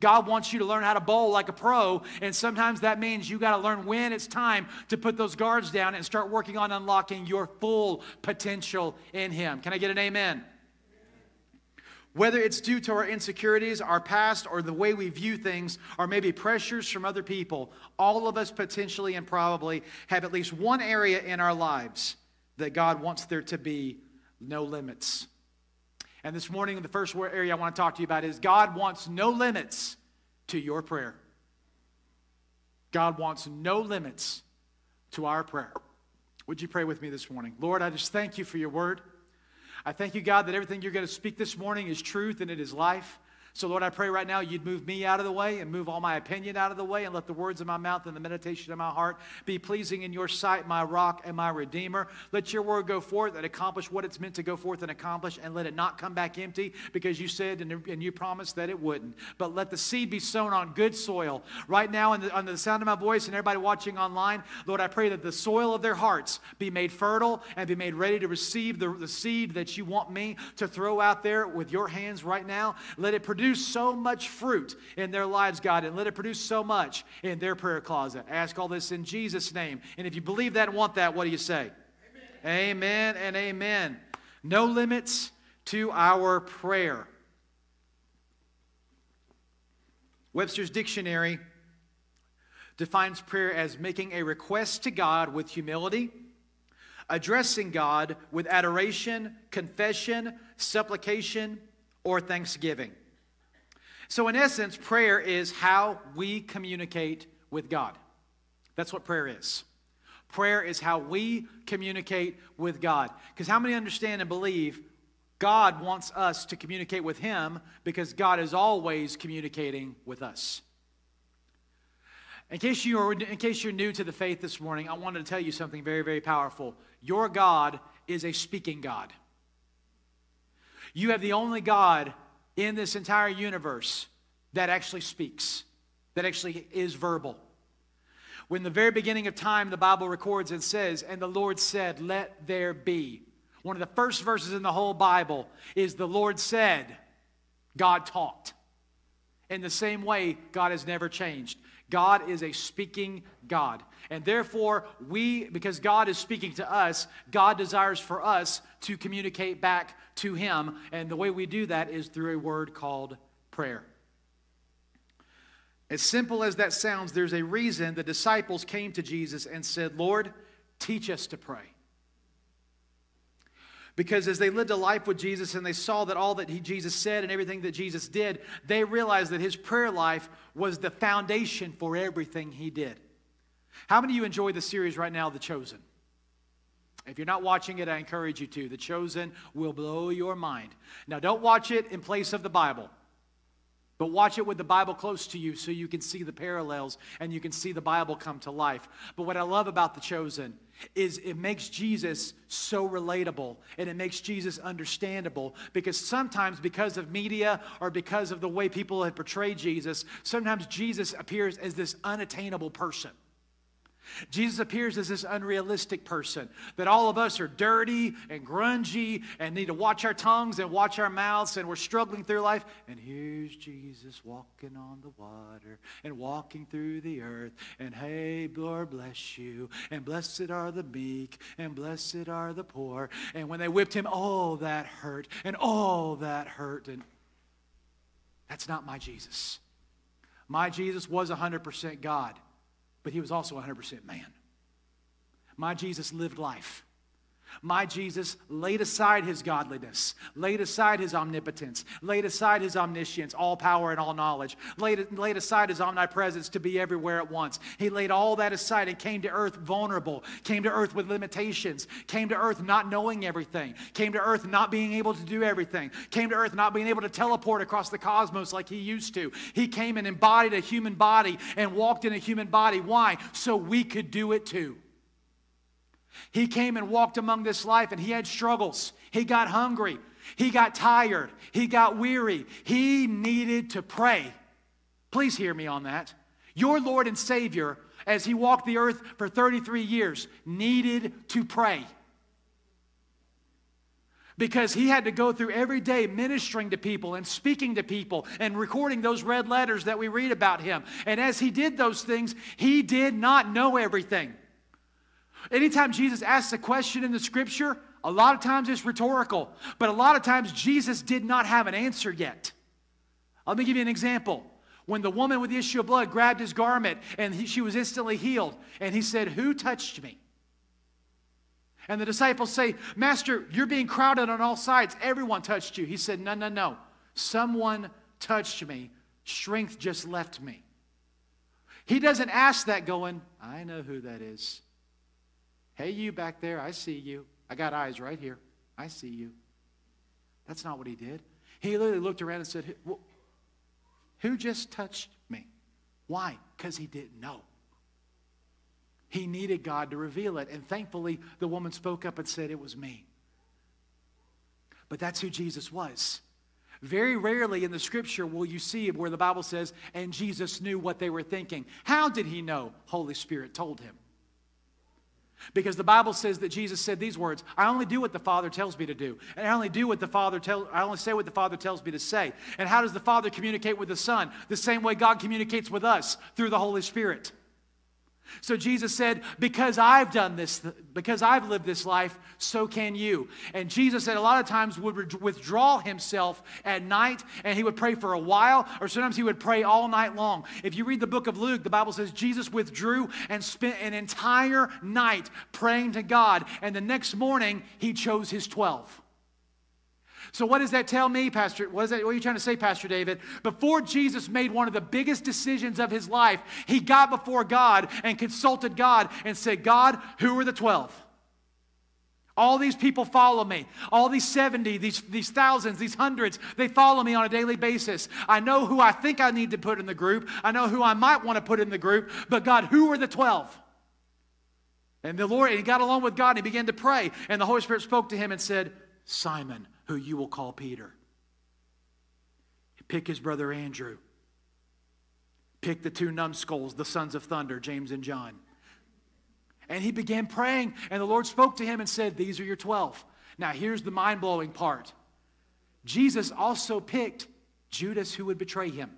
God wants you to learn how to bowl like a pro, and sometimes that means you got to learn when it's time to put those guards down and start working on unlocking your full potential in Him. Can I get an amen? Whether it's due to our insecurities, our past, or the way we view things, or maybe pressures from other people, all of us potentially and probably have at least one area in our lives that God wants there to be no limits. And this morning, the first area I want to talk to you about is God wants no limits to your prayer. God wants no limits to our prayer. Would you pray with me this morning? Lord, I just thank you for your word. I thank you, God, that everything you're going to speak this morning is truth and it is life. So, Lord, I pray right now you'd move me out of the way and move all my opinion out of the way and let the words of my mouth and the meditation of my heart be pleasing in your sight, my rock and my redeemer. Let your word go forth and accomplish what it's meant to go forth and accomplish and let it not come back empty because you said and, you promised that it wouldn't. But let the seed be sown on good soil. Right now, the, under the sound of my voice and everybody watching online, Lord, I pray that the soil of their hearts be made fertile and be made ready to receive the, the seed that you want me to throw out there with your hands right now. Let it produce produce so much fruit in their lives, God, and let it produce so much in their prayer closet. I ask all this in Jesus' name. And if you believe that and want that, what do you say? Amen, amen and amen. No limits to our prayer. Webster's dictionary defines prayer as making a request to God with humility, addressing God with adoration, confession, supplication, or thanksgiving. So, in essence, prayer is how we communicate with God. That's what prayer is. Prayer is how we communicate with God. Because how many understand and believe God wants us to communicate with Him because God is always communicating with us? In case, you are, in case you're new to the faith this morning, I wanted to tell you something very, very powerful. Your God is a speaking God. You have the only God in this entire universe that actually speaks, that actually is verbal. When the very beginning of time, the Bible records and says, And the Lord said, Let there be. One of the first verses in the whole Bible is the Lord said, God talked. In the same way, God has never changed. God is a speaking God. And therefore, we, because God is speaking to us, God desires for us to communicate back to Him. And the way we do that is through a word called prayer. As simple as that sounds, there's a reason the disciples came to Jesus and said, Lord, teach us to pray. Because as they lived a life with Jesus and they saw that all that he, Jesus said and everything that Jesus did, they realized that his prayer life was the foundation for everything he did. How many of you enjoy the series right now, The Chosen? If you're not watching it, I encourage you to. The Chosen will blow your mind. Now, don't watch it in place of the Bible, but watch it with the Bible close to you so you can see the parallels and you can see the Bible come to life. But what I love about The Chosen is it makes Jesus so relatable and it makes Jesus understandable because sometimes because of media or because of the way people have portrayed Jesus, sometimes Jesus appears as this unattainable person. Jesus appears as this unrealistic person, that all of us are dirty and grungy and need to watch our tongues and watch our mouths and we're struggling through life. And here's Jesus walking on the water and walking through the earth. And hey, Lord bless you. And blessed are the meek and blessed are the poor. And when they whipped him, oh, that hurt and oh, that hurt. And that's not my Jesus. My Jesus was 100% God but he was also 100% man. My Jesus lived life. My Jesus laid aside his godliness, laid aside his omnipotence, laid aside his omniscience, all power and all knowledge, laid, laid aside his omnipresence to be everywhere at once. He laid all that aside and came to earth vulnerable, came to earth with limitations, came to earth not knowing everything, came to earth not being able to do everything, came to earth not being able to teleport across the cosmos like he used to. He came and embodied a human body and walked in a human body. Why? So we could do it too. He came and walked among this life and he had struggles. He got hungry. He got tired. He got weary. He needed to pray. Please hear me on that. Your Lord and Savior, as he walked the earth for 33 years, needed to pray because he had to go through every day ministering to people and speaking to people and recording those red letters that we read about him. And as he did those things, he did not know everything. Anytime Jesus asks a question in the scripture, a lot of times it's rhetorical, but a lot of times Jesus did not have an answer yet. Let me give you an example. When the woman with the issue of blood grabbed his garment and he, she was instantly healed, and he said, Who touched me? And the disciples say, Master, you're being crowded on all sides. Everyone touched you. He said, No, no, no. Someone touched me. Strength just left me. He doesn't ask that going, I know who that is. Hey, you back there, I see you. I got eyes right here. I see you. That's not what he did. He literally looked around and said, Who just touched me? Why? Because he didn't know. He needed God to reveal it. And thankfully, the woman spoke up and said, It was me. But that's who Jesus was. Very rarely in the scripture will you see where the Bible says, and Jesus knew what they were thinking. How did he know? Holy Spirit told him. Because the Bible says that Jesus said these words, I only do what the Father tells me to do. And I only do what the Father tells I only say what the Father tells me to say. And how does the Father communicate with the Son? The same way God communicates with us through the Holy Spirit. So Jesus said, Because I've done this, because I've lived this life, so can you. And Jesus said a lot of times would withdraw himself at night and he would pray for a while, or sometimes he would pray all night long. If you read the book of Luke, the Bible says Jesus withdrew and spent an entire night praying to God. And the next morning, he chose his 12. So, what does that tell me, Pastor? What, is that, what are you trying to say, Pastor David? Before Jesus made one of the biggest decisions of his life, he got before God and consulted God and said, God, who are the 12? All these people follow me. All these 70, these, these thousands, these hundreds, they follow me on a daily basis. I know who I think I need to put in the group. I know who I might want to put in the group. But God, who are the 12? And the Lord, he got along with God and he began to pray. And the Holy Spirit spoke to him and said, Simon, who you will call Peter. Pick his brother Andrew. Pick the two numbskulls, the sons of thunder, James and John. And he began praying, and the Lord spoke to him and said, These are your 12. Now, here's the mind blowing part Jesus also picked Judas, who would betray him.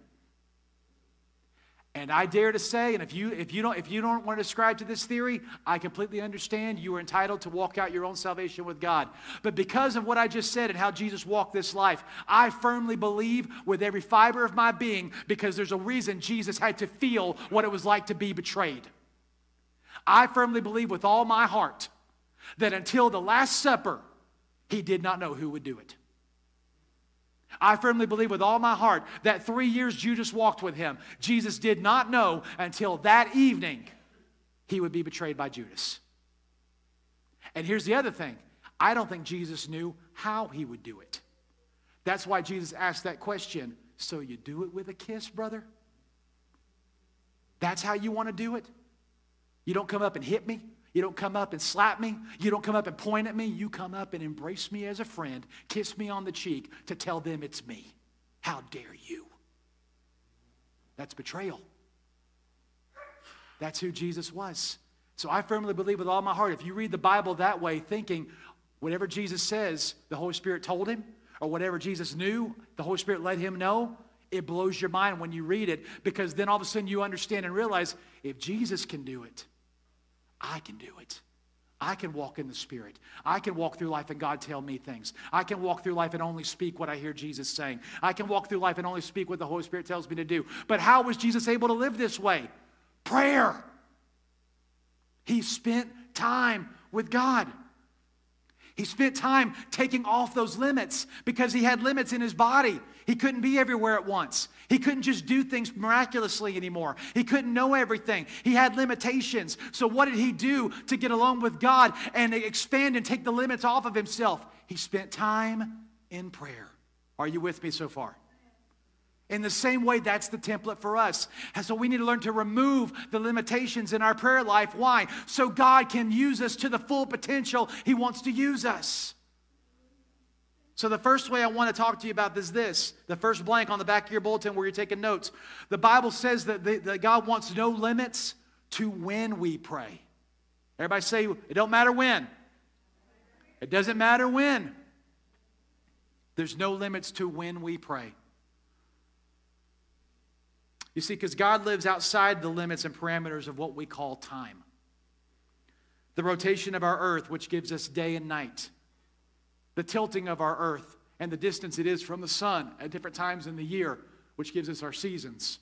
And I dare to say, and if you, if, you don't, if you don't want to ascribe to this theory, I completely understand. You are entitled to walk out your own salvation with God. But because of what I just said and how Jesus walked this life, I firmly believe with every fiber of my being, because there's a reason Jesus had to feel what it was like to be betrayed. I firmly believe with all my heart that until the Last Supper, he did not know who would do it. I firmly believe with all my heart that three years Judas walked with him, Jesus did not know until that evening he would be betrayed by Judas. And here's the other thing I don't think Jesus knew how he would do it. That's why Jesus asked that question So you do it with a kiss, brother? That's how you want to do it? You don't come up and hit me? You don't come up and slap me. You don't come up and point at me. You come up and embrace me as a friend, kiss me on the cheek to tell them it's me. How dare you? That's betrayal. That's who Jesus was. So I firmly believe with all my heart, if you read the Bible that way, thinking whatever Jesus says, the Holy Spirit told him, or whatever Jesus knew, the Holy Spirit let him know, it blows your mind when you read it because then all of a sudden you understand and realize if Jesus can do it, I can do it. I can walk in the Spirit. I can walk through life and God tell me things. I can walk through life and only speak what I hear Jesus saying. I can walk through life and only speak what the Holy Spirit tells me to do. But how was Jesus able to live this way? Prayer. He spent time with God. He spent time taking off those limits because he had limits in his body. He couldn't be everywhere at once. He couldn't just do things miraculously anymore. He couldn't know everything. He had limitations. So, what did he do to get along with God and expand and take the limits off of himself? He spent time in prayer. Are you with me so far? In the same way, that's the template for us. And so we need to learn to remove the limitations in our prayer life. Why? So God can use us to the full potential He wants to use us. So, the first way I want to talk to you about is this the first blank on the back of your bulletin where you're taking notes. The Bible says that, the, that God wants no limits to when we pray. Everybody say, it don't matter when. It doesn't matter when. There's no limits to when we pray. You see, because God lives outside the limits and parameters of what we call time. The rotation of our earth, which gives us day and night the tilting of our earth and the distance it is from the sun at different times in the year, which gives us our seasons.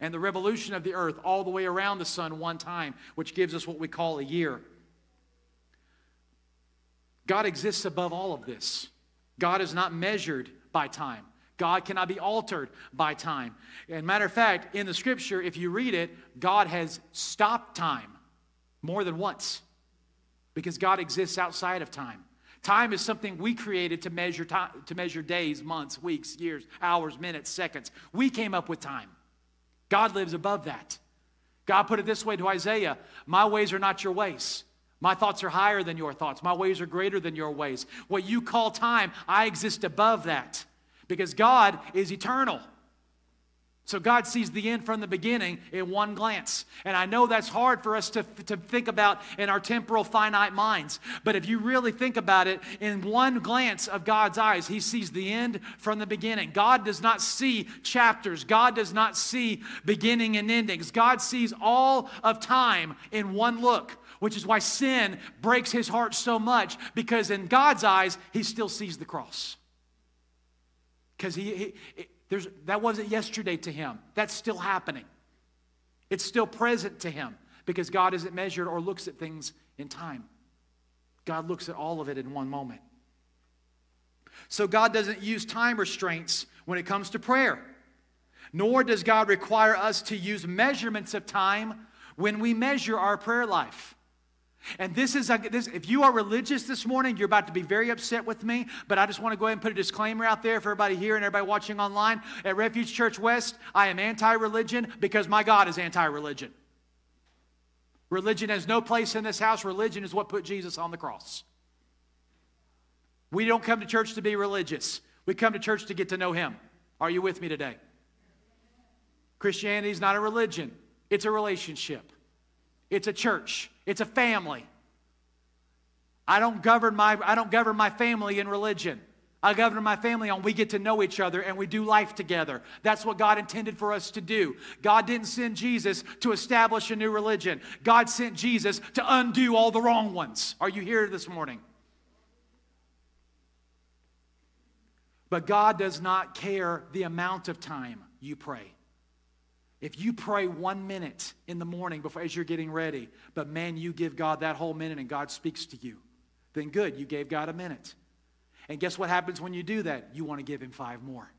And the revolution of the earth all the way around the sun one time, which gives us what we call a year. God exists above all of this. God is not measured by time. God cannot be altered by time. And matter of fact, in the scripture, if you read it, God has stopped time more than once because God exists outside of time. Time is something we created to measure, time, to measure days, months, weeks, years, hours, minutes, seconds. We came up with time. God lives above that. God put it this way to Isaiah My ways are not your ways. My thoughts are higher than your thoughts. My ways are greater than your ways. What you call time, I exist above that because God is eternal. So God sees the end from the beginning in one glance. And I know that's hard for us to, to think about in our temporal, finite minds. But if you really think about it, in one glance of God's eyes, He sees the end from the beginning. God does not see chapters, God does not see beginning and endings. God sees all of time in one look, which is why sin breaks His heart so much, because in God's eyes, He still sees the cross. Because he, he there's, that wasn't yesterday to him. That's still happening. It's still present to him because God isn't measured or looks at things in time. God looks at all of it in one moment. So God doesn't use time restraints when it comes to prayer. Nor does God require us to use measurements of time when we measure our prayer life. And this is, a, this, if you are religious this morning, you're about to be very upset with me, but I just want to go ahead and put a disclaimer out there for everybody here and everybody watching online. At Refuge Church West, I am anti religion because my God is anti religion. Religion has no place in this house. Religion is what put Jesus on the cross. We don't come to church to be religious, we come to church to get to know Him. Are you with me today? Christianity is not a religion, it's a relationship, it's a church. It's a family. I don't govern my, I don't govern my family in religion. I govern my family on we get to know each other and we do life together. That's what God intended for us to do. God didn't send Jesus to establish a new religion. God sent Jesus to undo all the wrong ones. Are you here this morning? But God does not care the amount of time you pray. If you pray one minute in the morning before as you're getting ready, but man, you give God that whole minute and God speaks to you, then good, you gave God a minute. And guess what happens when you do that? You want to give him five more.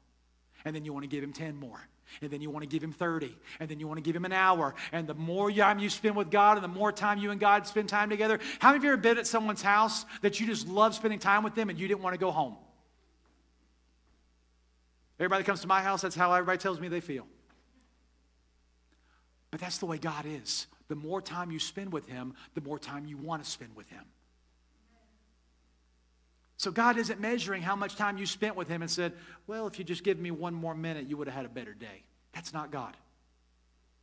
And then you want to give him 10 more. And then you want to give him 30. And then you want to give him an hour. And the more time you spend with God and the more time you and God spend time together. How many of you ever been at someone's house that you just love spending time with them and you didn't want to go home? Everybody comes to my house, that's how everybody tells me they feel. But that's the way God is. The more time you spend with Him, the more time you want to spend with Him. So God isn't measuring how much time you spent with Him and said, well, if you just give me one more minute, you would have had a better day. That's not God.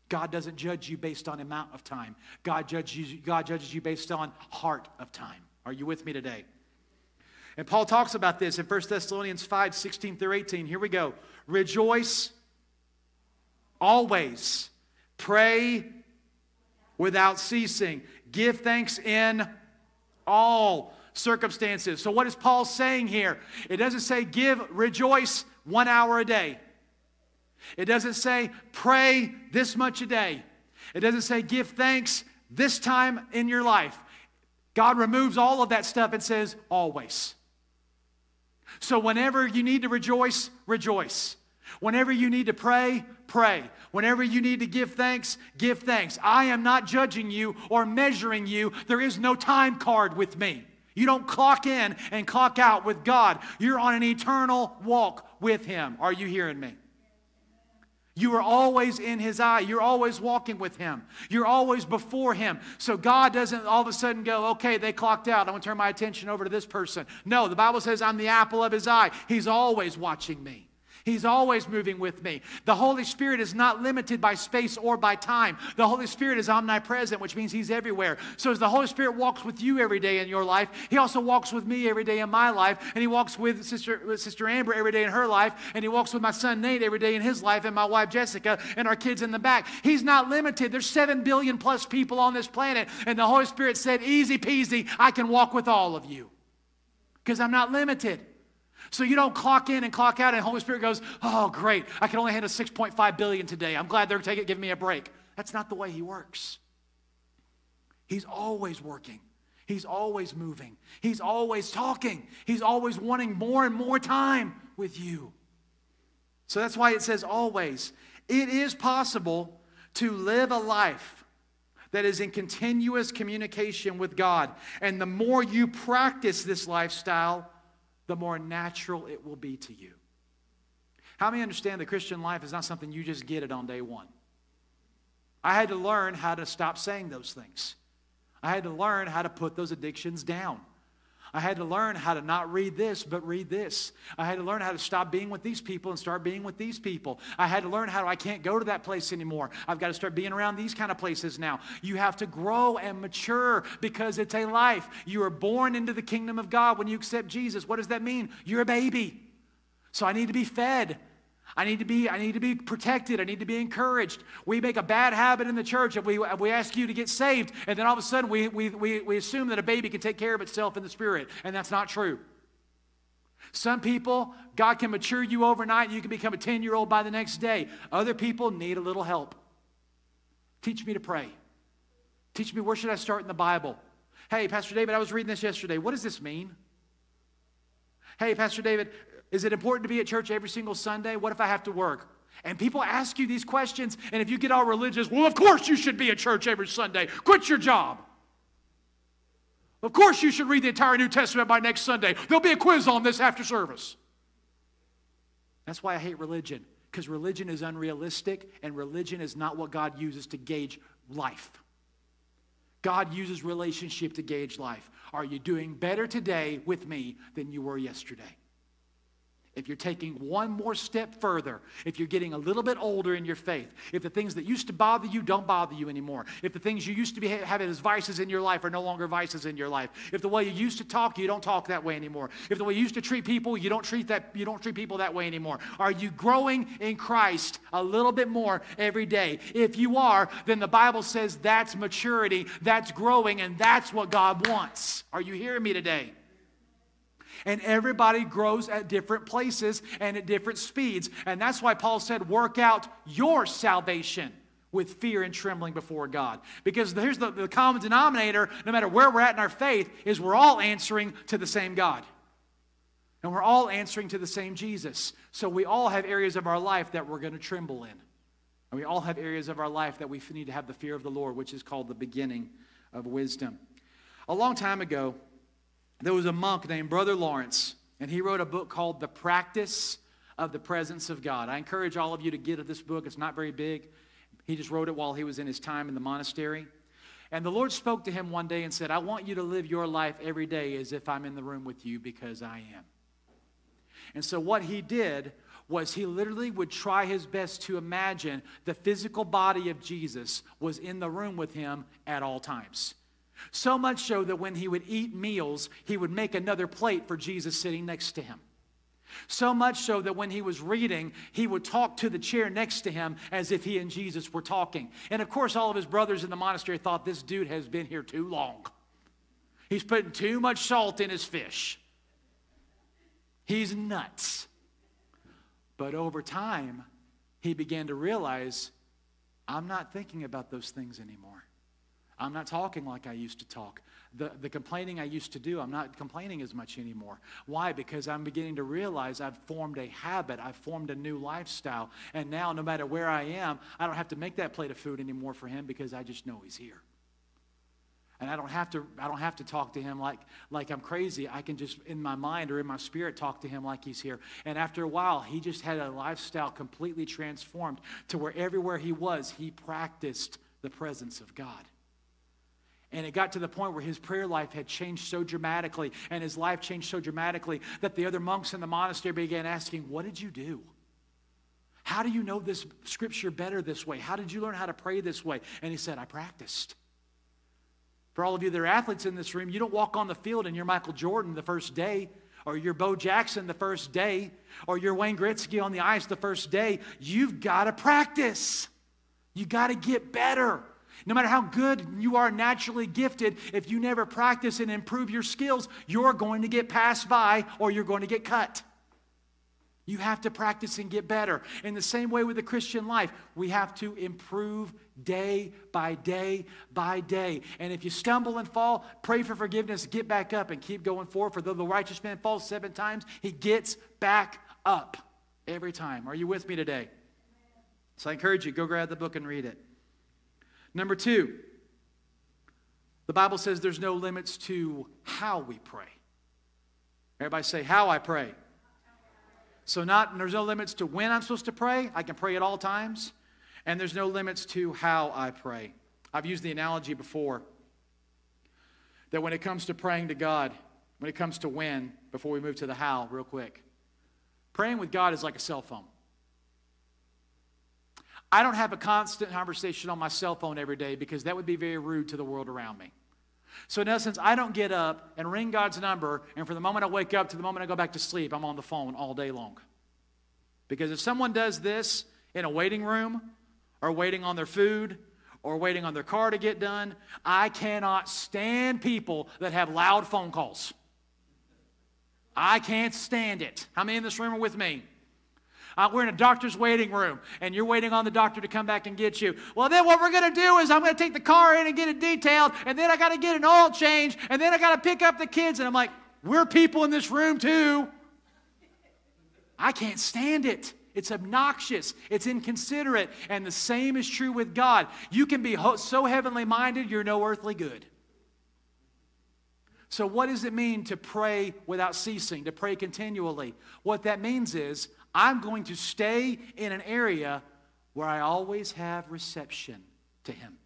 God doesn't judge you based on amount of time. God judges you, God judges you based on heart of time. Are you with me today? And Paul talks about this in 1 Thessalonians 5, 16 through 18. Here we go. Rejoice always Pray without ceasing. Give thanks in all circumstances. So, what is Paul saying here? It doesn't say give, rejoice one hour a day. It doesn't say pray this much a day. It doesn't say give thanks this time in your life. God removes all of that stuff and says always. So, whenever you need to rejoice, rejoice. Whenever you need to pray, pray. Whenever you need to give thanks, give thanks. I am not judging you or measuring you. There is no time card with me. You don't clock in and clock out with God. You're on an eternal walk with Him. Are you hearing me? You are always in his eye. You're always walking with him. You're always before him. So God doesn't all of a sudden go, okay, they clocked out. I'm going to turn my attention over to this person. No, the Bible says I'm the apple of his eye. He's always watching me. He's always moving with me. The Holy Spirit is not limited by space or by time. The Holy Spirit is omnipresent, which means He's everywhere. So as the Holy Spirit walks with you every day in your life, He also walks with me every day in my life, and He walks with Sister, with Sister Amber every day in her life, and He walks with my son Nate every day in his life, and my wife Jessica, and our kids in the back. He's not limited. There's seven billion plus people on this planet, and the Holy Spirit said, easy peasy, I can walk with all of you because I'm not limited. So you don't clock in and clock out, and Holy Spirit goes, "Oh, great! I can only handle 6.5 billion today. I'm glad they're taking giving me a break." That's not the way He works. He's always working. He's always moving. He's always talking. He's always wanting more and more time with you. So that's why it says always. It is possible to live a life that is in continuous communication with God. And the more you practice this lifestyle, the more natural it will be to you. How many understand the Christian life is not something you just get it on day one? I had to learn how to stop saying those things. I had to learn how to put those addictions down. I had to learn how to not read this, but read this. I had to learn how to stop being with these people and start being with these people. I had to learn how to, I can't go to that place anymore. I've got to start being around these kind of places now. You have to grow and mature because it's a life. You are born into the kingdom of God when you accept Jesus. What does that mean? You're a baby. So I need to be fed. I need to be, I need to be protected. I need to be encouraged. We make a bad habit in the church and we, we ask you to get saved, and then all of a sudden we, we, we, we assume that a baby can take care of itself in the spirit, and that's not true. Some people, God can mature you overnight, and you can become a 10 year old by the next day. Other people need a little help. Teach me to pray. Teach me where should I start in the Bible. Hey, Pastor David, I was reading this yesterday. What does this mean? Hey, Pastor David, is it important to be at church every single Sunday? What if I have to work? And people ask you these questions, and if you get all religious, well, of course you should be at church every Sunday. Quit your job. Of course you should read the entire New Testament by next Sunday. There'll be a quiz on this after service. That's why I hate religion, because religion is unrealistic, and religion is not what God uses to gauge life. God uses relationship to gauge life. Are you doing better today with me than you were yesterday? If you're taking one more step further, if you're getting a little bit older in your faith, if the things that used to bother you don't bother you anymore, if the things you used to be having as vices in your life are no longer vices in your life, if the way you used to talk, you don't talk that way anymore, if the way you used to treat people, you don't treat that you don't treat people that way anymore. Are you growing in Christ a little bit more every day? If you are, then the Bible says that's maturity, that's growing, and that's what God wants. Are you hearing me today? And everybody grows at different places and at different speeds. And that's why Paul said, work out your salvation with fear and trembling before God. Because here's the, the common denominator, no matter where we're at in our faith, is we're all answering to the same God. And we're all answering to the same Jesus. So we all have areas of our life that we're going to tremble in. And we all have areas of our life that we need to have the fear of the Lord, which is called the beginning of wisdom. A long time ago, there was a monk named Brother Lawrence, and he wrote a book called The Practice of the Presence of God. I encourage all of you to get at this book. It's not very big. He just wrote it while he was in his time in the monastery. And the Lord spoke to him one day and said, I want you to live your life every day as if I'm in the room with you because I am. And so what he did was he literally would try his best to imagine the physical body of Jesus was in the room with him at all times. So much so that when he would eat meals, he would make another plate for Jesus sitting next to him. So much so that when he was reading, he would talk to the chair next to him as if he and Jesus were talking. And of course, all of his brothers in the monastery thought this dude has been here too long. He's putting too much salt in his fish. He's nuts. But over time, he began to realize I'm not thinking about those things anymore. I'm not talking like I used to talk. The, the complaining I used to do, I'm not complaining as much anymore. Why? Because I'm beginning to realize I've formed a habit, I've formed a new lifestyle. And now, no matter where I am, I don't have to make that plate of food anymore for him because I just know he's here. And I don't have to, I don't have to talk to him like, like I'm crazy. I can just, in my mind or in my spirit, talk to him like he's here. And after a while, he just had a lifestyle completely transformed to where everywhere he was, he practiced the presence of God. And it got to the point where his prayer life had changed so dramatically and his life changed so dramatically that the other monks in the monastery began asking, What did you do? How do you know this scripture better this way? How did you learn how to pray this way? And he said, I practiced. For all of you that are athletes in this room, you don't walk on the field and you're Michael Jordan the first day, or you're Bo Jackson the first day, or you're Wayne Gretzky on the ice the first day. You've got to practice. You got to get better. No matter how good you are naturally gifted, if you never practice and improve your skills, you're going to get passed by or you're going to get cut. You have to practice and get better. In the same way with the Christian life, we have to improve day by day by day. And if you stumble and fall, pray for forgiveness, get back up, and keep going forward. For though the righteous man falls seven times, he gets back up every time. Are you with me today? So I encourage you, go grab the book and read it. Number two, the Bible says there's no limits to how we pray. Everybody say, How I pray. So not there's no limits to when I'm supposed to pray. I can pray at all times. And there's no limits to how I pray. I've used the analogy before that when it comes to praying to God, when it comes to when, before we move to the how, real quick, praying with God is like a cell phone. I don't have a constant conversation on my cell phone every day because that would be very rude to the world around me. So, in essence, I don't get up and ring God's number, and from the moment I wake up to the moment I go back to sleep, I'm on the phone all day long. Because if someone does this in a waiting room, or waiting on their food, or waiting on their car to get done, I cannot stand people that have loud phone calls. I can't stand it. How many in this room are with me? Uh, we're in a doctor's waiting room, and you're waiting on the doctor to come back and get you. Well, then what we're going to do is I'm going to take the car in and get it detailed, and then I got to get an oil change, and then I got to pick up the kids. And I'm like, we're people in this room too. I can't stand it. It's obnoxious. It's inconsiderate. And the same is true with God. You can be so heavenly minded, you're no earthly good. So, what does it mean to pray without ceasing, to pray continually? What that means is I'm going to stay in an area where I always have reception to Him.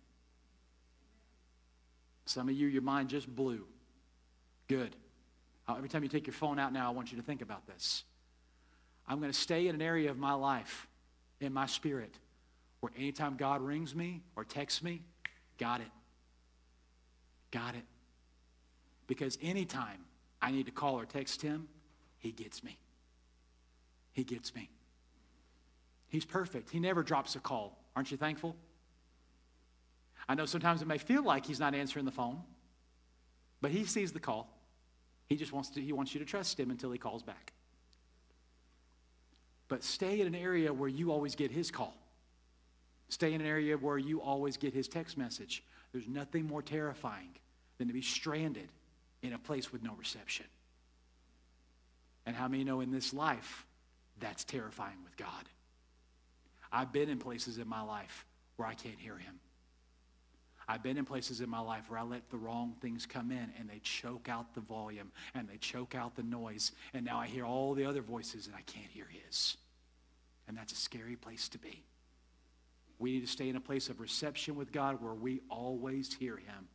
Some of you, your mind just blew. Good. Uh, every time you take your phone out now, I want you to think about this. I'm going to stay in an area of my life, in my spirit, where anytime God rings me or texts me, got it. Got it. Because anytime I need to call or text Him, He gets me. He gets me. He's perfect. He never drops a call. Aren't you thankful? I know sometimes it may feel like he's not answering the phone, but he sees the call. He just wants to he wants you to trust him until he calls back. But stay in an area where you always get his call. Stay in an area where you always get his text message. There's nothing more terrifying than to be stranded in a place with no reception. And how many know in this life that's terrifying with God. I've been in places in my life where I can't hear him. I've been in places in my life where I let the wrong things come in and they choke out the volume and they choke out the noise. And now I hear all the other voices and I can't hear his. And that's a scary place to be. We need to stay in a place of reception with God where we always hear him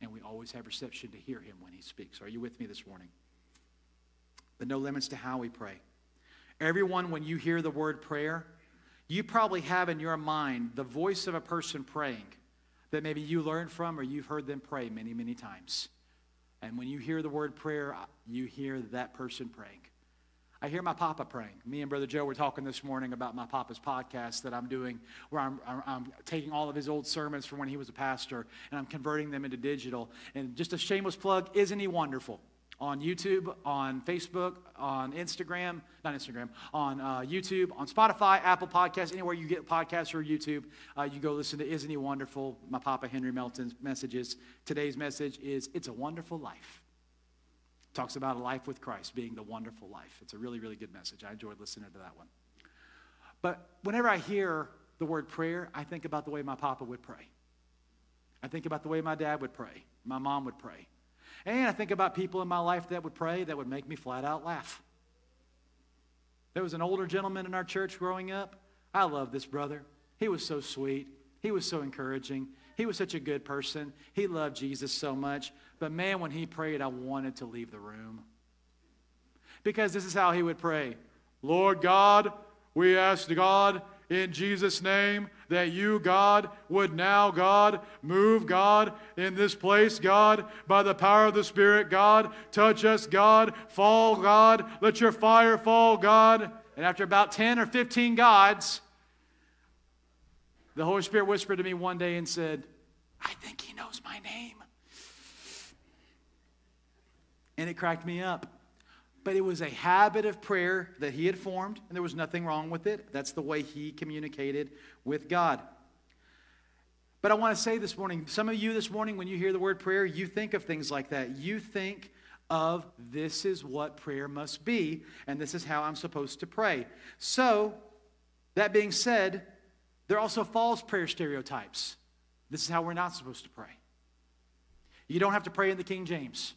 and we always have reception to hear him when he speaks. Are you with me this morning? But no limits to how we pray. Everyone, when you hear the word prayer, you probably have in your mind the voice of a person praying that maybe you learned from or you've heard them pray many, many times. And when you hear the word prayer, uh, you hear that person praying. I hear my papa praying. Me and Brother Joe were talking this morning about my papa's podcast that I'm doing, where I'm, I'm, I'm, taking all of his old sermons from when he was a pastor and I'm converting them into digital. And just a shameless plug, isn't he wonderful? On YouTube, on Facebook, on Instagram, not Instagram, on uh, YouTube, on Spotify, Apple Podcasts, anywhere you get podcasts or YouTube, uh, you go listen to Isn't He Wonderful? My Papa Henry Melton's messages. Today's message is It's a Wonderful Life. Talks about a life with Christ being the wonderful life. It's a really, really good message. I enjoyed listening to that one. But whenever I hear the word prayer, I think about the way my Papa would pray. I think about the way my dad would pray, my mom would pray. And I think about people in my life that would pray that would make me flat out laugh. There was an older gentleman in our church growing up. I love this brother. He was so sweet. He was so encouraging. He was such a good person. He loved Jesus so much. But man, when he prayed, I wanted to leave the room. Because this is how he would pray Lord God, we ask God in Jesus' name that you, God, would now, God, move, God, in this place, God, by the power of the Spirit, God. Touch us, God. Fall, God. Let your fire fall, God. And after about 10 or 15 gods, the Holy Spirit whispered to me one day and said, I think he knows my name. And it cracked me up. But it was a habit of prayer that he had formed, and there was nothing wrong with it. That's the way he communicated with God. But I want to say this morning some of you this morning, when you hear the word prayer, you think of things like that. You think of this is what prayer must be, and this is how I'm supposed to pray. So, that being said, there are also false prayer stereotypes. This is how we're not supposed to pray. You don't have to pray in the King James.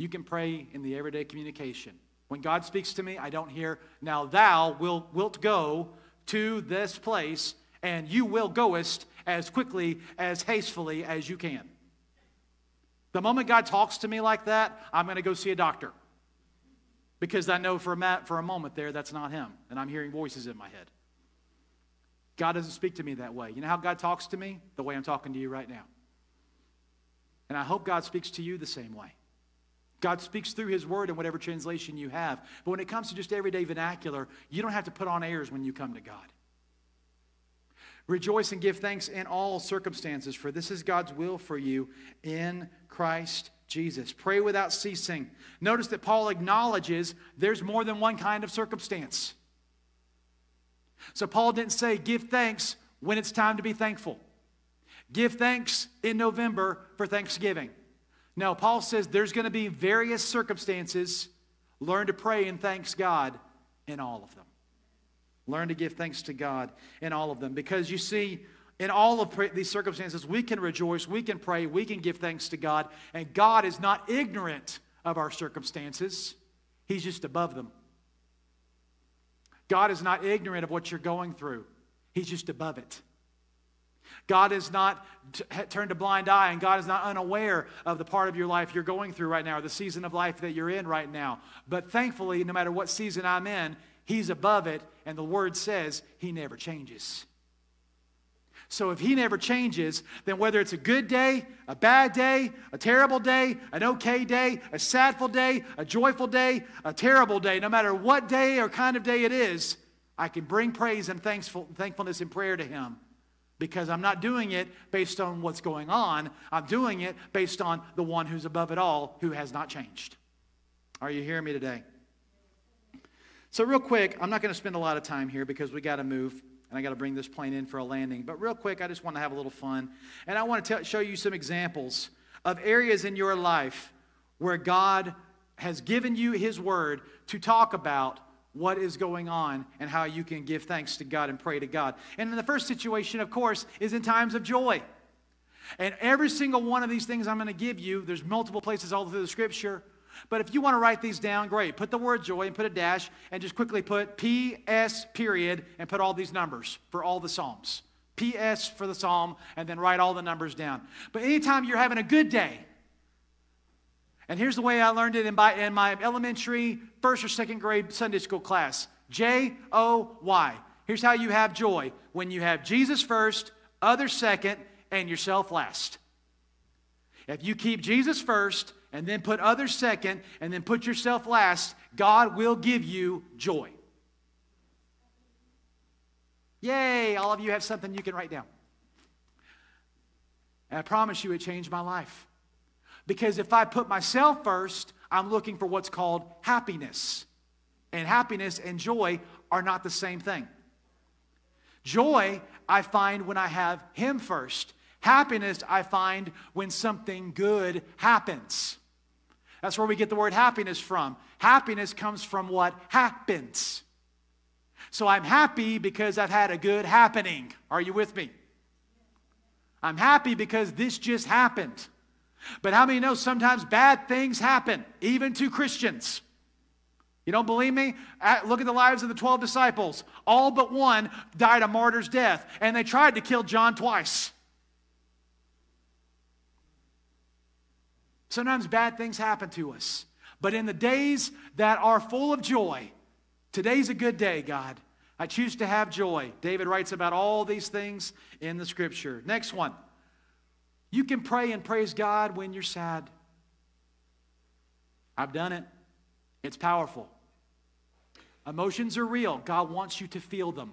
You can pray in the everyday communication. When God speaks to me, I don't hear, now thou will, wilt go to this place, and you will goest as quickly, as hastily as you can. The moment God talks to me like that, I'm going to go see a doctor. Because I know for a, for a moment there, that's not Him, and I'm hearing voices in my head. God doesn't speak to me that way. You know how God talks to me? The way I'm talking to you right now. And I hope God speaks to you the same way. God speaks through His Word in whatever translation you have. But when it comes to just everyday vernacular, you don't have to put on airs when you come to God. Rejoice and give thanks in all circumstances, for this is God's will for you in Christ Jesus. Pray without ceasing. Notice that Paul acknowledges there's more than one kind of circumstance. So Paul didn't say, give thanks when it's time to be thankful. Give thanks in November for Thanksgiving. Now, Paul says there's going to be various circumstances. Learn to pray and thanks God in all of them. Learn to give thanks to God in all of them. Because you see, in all of these circumstances, we can rejoice, we can pray, we can give thanks to God, and God is not ignorant of our circumstances, He's just above them. God is not ignorant of what you're going through, He's just above it. God is not t- turned a blind eye, and God is not unaware of the part of your life you're going through right now, or the season of life that you're in right now. But thankfully, no matter what season I'm in, He's above it, and the Word says He never changes. So if He never changes, then whether it's a good day, a bad day, a terrible day, an okay day, a sadful day, a joyful day, a terrible day, no matter what day or kind of day it is, I can bring praise and thankful, thankfulness and prayer to Him because I'm not doing it based on what's going on. I'm doing it based on the one who's above it all, who has not changed. Are you hearing me today? So, real quick, I'm not going to spend a lot of time here because we got to move and I got to bring this plane in for a landing. But, real quick, I just want to have a little fun. And I want to show you some examples of areas in your life where God has given you His word to talk about what is going on and how you can give thanks to God and pray to God. And in the first situation, of course, is in times of joy. And every single one of these things I'm going to give you, there's multiple places all through the scripture. But if you want to write these down, great. Put the word joy and put a dash and just quickly put PS period and put all these numbers for all the Psalms. PS for the Psalm and then write all the numbers down. But anytime you're having a good day, and here's the way I learned it in my, in my elementary first or second grade Sunday school class J O Y. Here's how you have joy when you have Jesus first, others second, and yourself last. If you keep Jesus first and then put others second and then put yourself last, God will give you joy. Yay, all of you have something you can write down. And I promise you it changed my life. Because if I put myself first, I'm looking for what's called happiness. And happiness and joy are not the same thing. Joy, I find when I have Him first. Happiness, I find when something good happens. That's where we get the word happiness from. Happiness comes from what happens. So I'm happy because I've had a good happening. Are you with me? I'm happy because this just happened. But how many know sometimes bad things happen, even to Christians? You don't believe me? Look at the lives of the 12 disciples. All but one died a martyr's death, and they tried to kill John twice. Sometimes bad things happen to us. But in the days that are full of joy, today's a good day, God. I choose to have joy. David writes about all these things in the scripture. Next one. You can pray and praise God when you're sad. I've done it. It's powerful. Emotions are real. God wants you to feel them.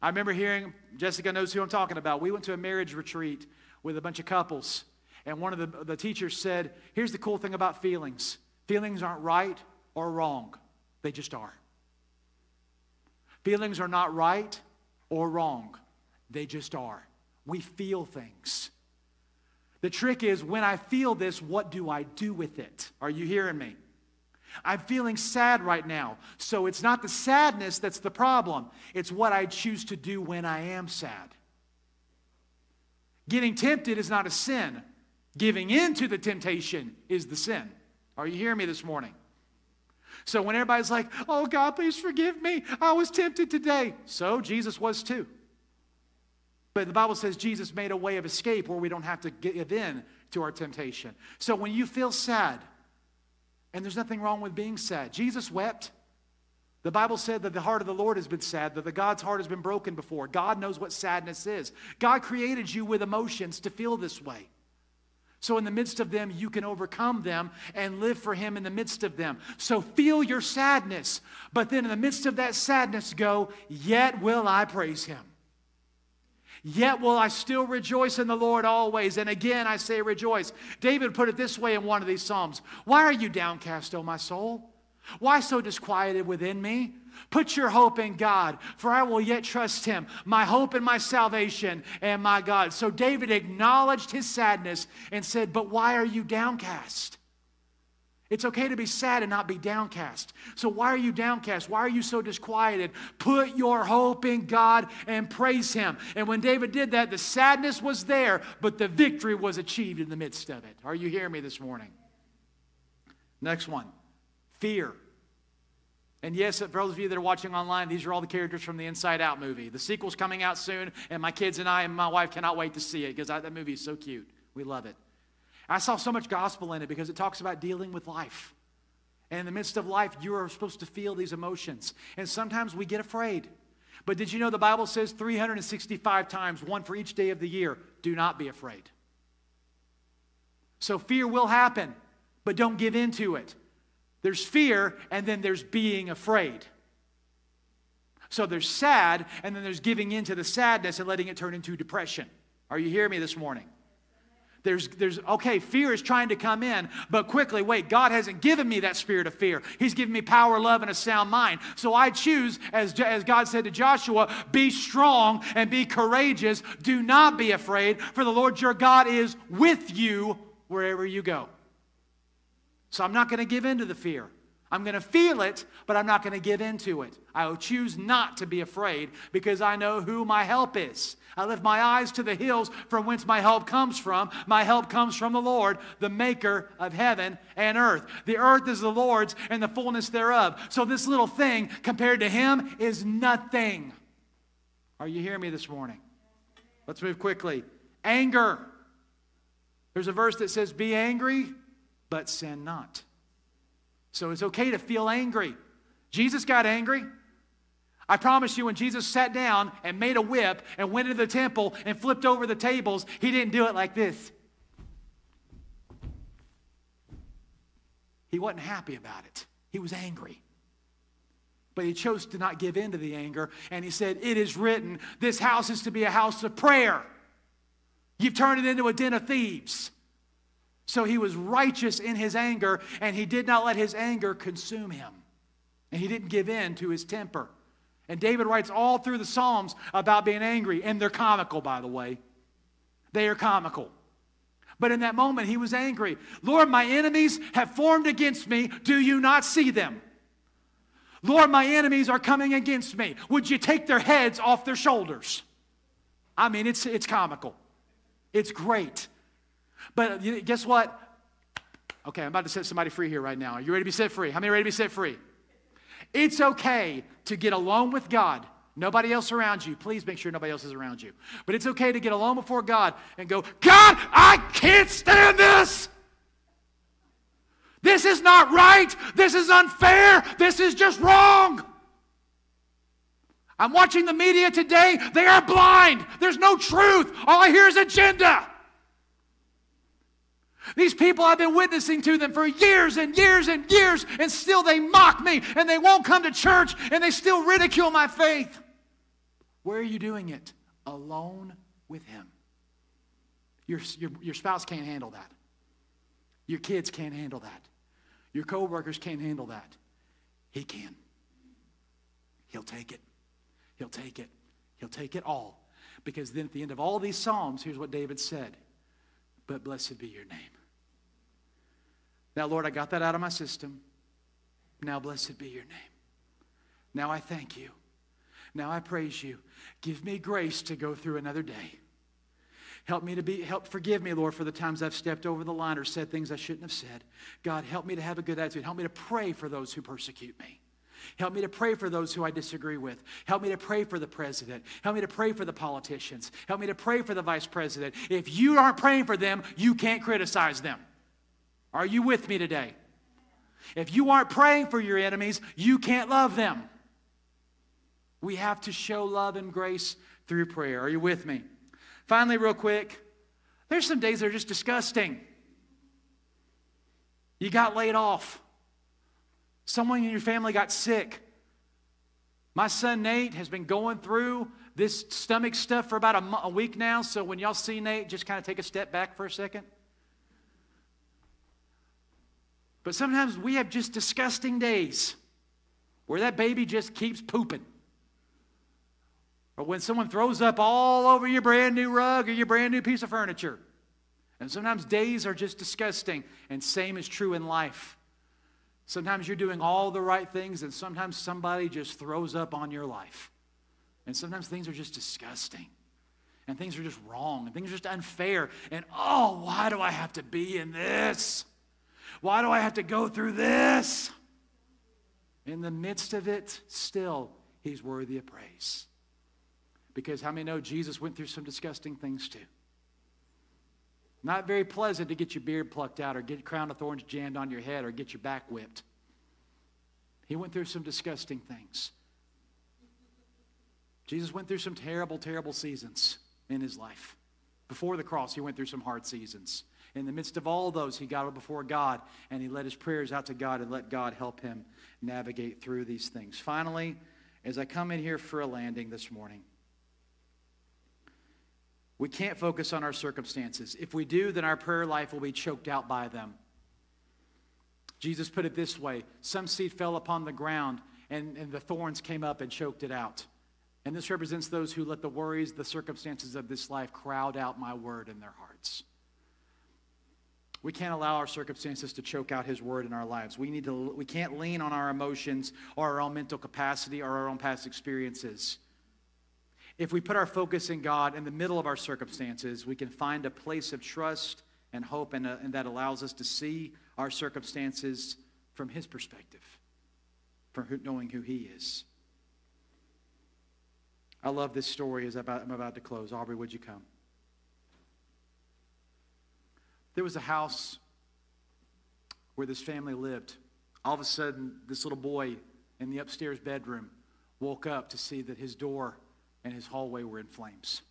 I remember hearing, Jessica knows who I'm talking about. We went to a marriage retreat with a bunch of couples, and one of the, the teachers said, Here's the cool thing about feelings feelings aren't right or wrong, they just are. Feelings are not right or wrong, they just are. We feel things. The trick is when I feel this, what do I do with it? Are you hearing me? I'm feeling sad right now. So it's not the sadness that's the problem, it's what I choose to do when I am sad. Getting tempted is not a sin, giving in to the temptation is the sin. Are you hearing me this morning? So when everybody's like, oh God, please forgive me, I was tempted today. So Jesus was too. But the Bible says Jesus made a way of escape where we don't have to give in to our temptation. So when you feel sad, and there's nothing wrong with being sad, Jesus wept. The Bible said that the heart of the Lord has been sad, that the God's heart has been broken before. God knows what sadness is. God created you with emotions to feel this way. So, in the midst of them, you can overcome them and live for Him in the midst of them. So, feel your sadness, but then in the midst of that sadness, go, Yet will I praise Him. Yet will I still rejoice in the Lord always. And again, I say rejoice. David put it this way in one of these Psalms Why are you downcast, O my soul? Why so disquieted within me? Put your hope in God, for I will yet trust him, my hope and my salvation and my God. So David acknowledged his sadness and said, But why are you downcast? It's okay to be sad and not be downcast. So, why are you downcast? Why are you so disquieted? Put your hope in God and praise Him. And when David did that, the sadness was there, but the victory was achieved in the midst of it. Are you hearing me this morning? Next one fear. And yes, for those of you that are watching online, these are all the characters from the Inside Out movie. The sequel's coming out soon, and my kids and I and my wife cannot wait to see it because that movie is so cute. We love it. I saw so much gospel in it because it talks about dealing with life. And in the midst of life, you are supposed to feel these emotions. And sometimes we get afraid. But did you know the Bible says 365 times, one for each day of the year, do not be afraid. So fear will happen, but don't give in to it. There's fear, and then there's being afraid. So there's sad, and then there's giving in to the sadness and letting it turn into depression. Are you hearing me this morning? There's, there's, okay, fear is trying to come in, but quickly, wait, God hasn't given me that spirit of fear. He's given me power, love, and a sound mind. So I choose, as, as God said to Joshua, be strong and be courageous. Do not be afraid, for the Lord your God is with you wherever you go. So I'm not going to give in to the fear. I'm going to feel it, but I'm not going to give in to it. I will choose not to be afraid because I know who my help is. I lift my eyes to the hills from whence my help comes from. My help comes from the Lord, the maker of heaven and earth. The earth is the Lord's and the fullness thereof. So this little thing compared to him is nothing. Are you hearing me this morning? Let's move quickly. Anger. There's a verse that says, Be angry, but sin not. So it's okay to feel angry. Jesus got angry. I promise you, when Jesus sat down and made a whip and went into the temple and flipped over the tables, he didn't do it like this. He wasn't happy about it, he was angry. But he chose to not give in to the anger, and he said, It is written, this house is to be a house of prayer. You've turned it into a den of thieves. So he was righteous in his anger, and he did not let his anger consume him. And he didn't give in to his temper. And David writes all through the Psalms about being angry, and they're comical, by the way. They are comical. But in that moment, he was angry. Lord, my enemies have formed against me. Do you not see them? Lord, my enemies are coming against me. Would you take their heads off their shoulders? I mean, it's, it's comical. It's great. But guess what? Okay, I'm about to set somebody free here right now. Are you ready to be set free? How many ready to be set free? It's okay to get alone with God. Nobody else around you. Please make sure nobody else is around you. But it's okay to get alone before God and go, God, I can't stand this. This is not right. This is unfair. This is just wrong. I'm watching the media today. They are blind. There's no truth. All I hear is agenda. These people, I've been witnessing to them for years and years and years, and still they mock me and they won't come to church and they still ridicule my faith. Where are you doing it? Alone with Him. Your, your, your spouse can't handle that. Your kids can't handle that. Your coworkers can't handle that. He can. He'll take it. He'll take it. He'll take it all. Because then at the end of all these Psalms, here's what David said But blessed be your name. Now, Lord, I got that out of my system. Now, blessed be your name. Now, I thank you. Now, I praise you. Give me grace to go through another day. Help me to be, help, forgive me, Lord, for the times I've stepped over the line or said things I shouldn't have said. God, help me to have a good attitude. Help me to pray for those who persecute me. Help me to pray for those who I disagree with. Help me to pray for the president. Help me to pray for the politicians. Help me to pray for the vice president. If you aren't praying for them, you can't criticize them. Are you with me today? If you aren't praying for your enemies, you can't love them. We have to show love and grace through prayer. Are you with me? Finally, real quick, there's some days that are just disgusting. You got laid off. Someone in your family got sick. My son Nate has been going through this stomach stuff for about a, a week now, so when y'all see Nate, just kind of take a step back for a second. But sometimes we have just disgusting days where that baby just keeps pooping. Or when someone throws up all over your brand new rug or your brand new piece of furniture. And sometimes days are just disgusting, and same is true in life. Sometimes you're doing all the right things, and sometimes somebody just throws up on your life. And sometimes things are just disgusting. And things are just wrong. And things are just unfair. And oh, why do I have to be in this? Why do I have to go through this? In the midst of it, still, he's worthy of praise. Because how many know Jesus went through some disgusting things too? Not very pleasant to get your beard plucked out or get a crown of thorns jammed on your head or get your back whipped. He went through some disgusting things. Jesus went through some terrible, terrible seasons in his life. Before the cross, he went through some hard seasons. In the midst of all those, he got up before God and he led his prayers out to God and let God help him navigate through these things. Finally, as I come in here for a landing this morning, we can't focus on our circumstances. If we do, then our prayer life will be choked out by them. Jesus put it this way some seed fell upon the ground, and, and the thorns came up and choked it out. And this represents those who let the worries, the circumstances of this life crowd out my word in their hearts. We can't allow our circumstances to choke out his word in our lives. We, need to, we can't lean on our emotions or our own mental capacity or our own past experiences. If we put our focus in God in the middle of our circumstances, we can find a place of trust and hope, and, uh, and that allows us to see our circumstances from His perspective, from who, knowing who He is. I love this story as about, I'm about to close. Aubrey, would you come? There was a house where this family lived. All of a sudden, this little boy in the upstairs bedroom woke up to see that his door and his hallway were in flames.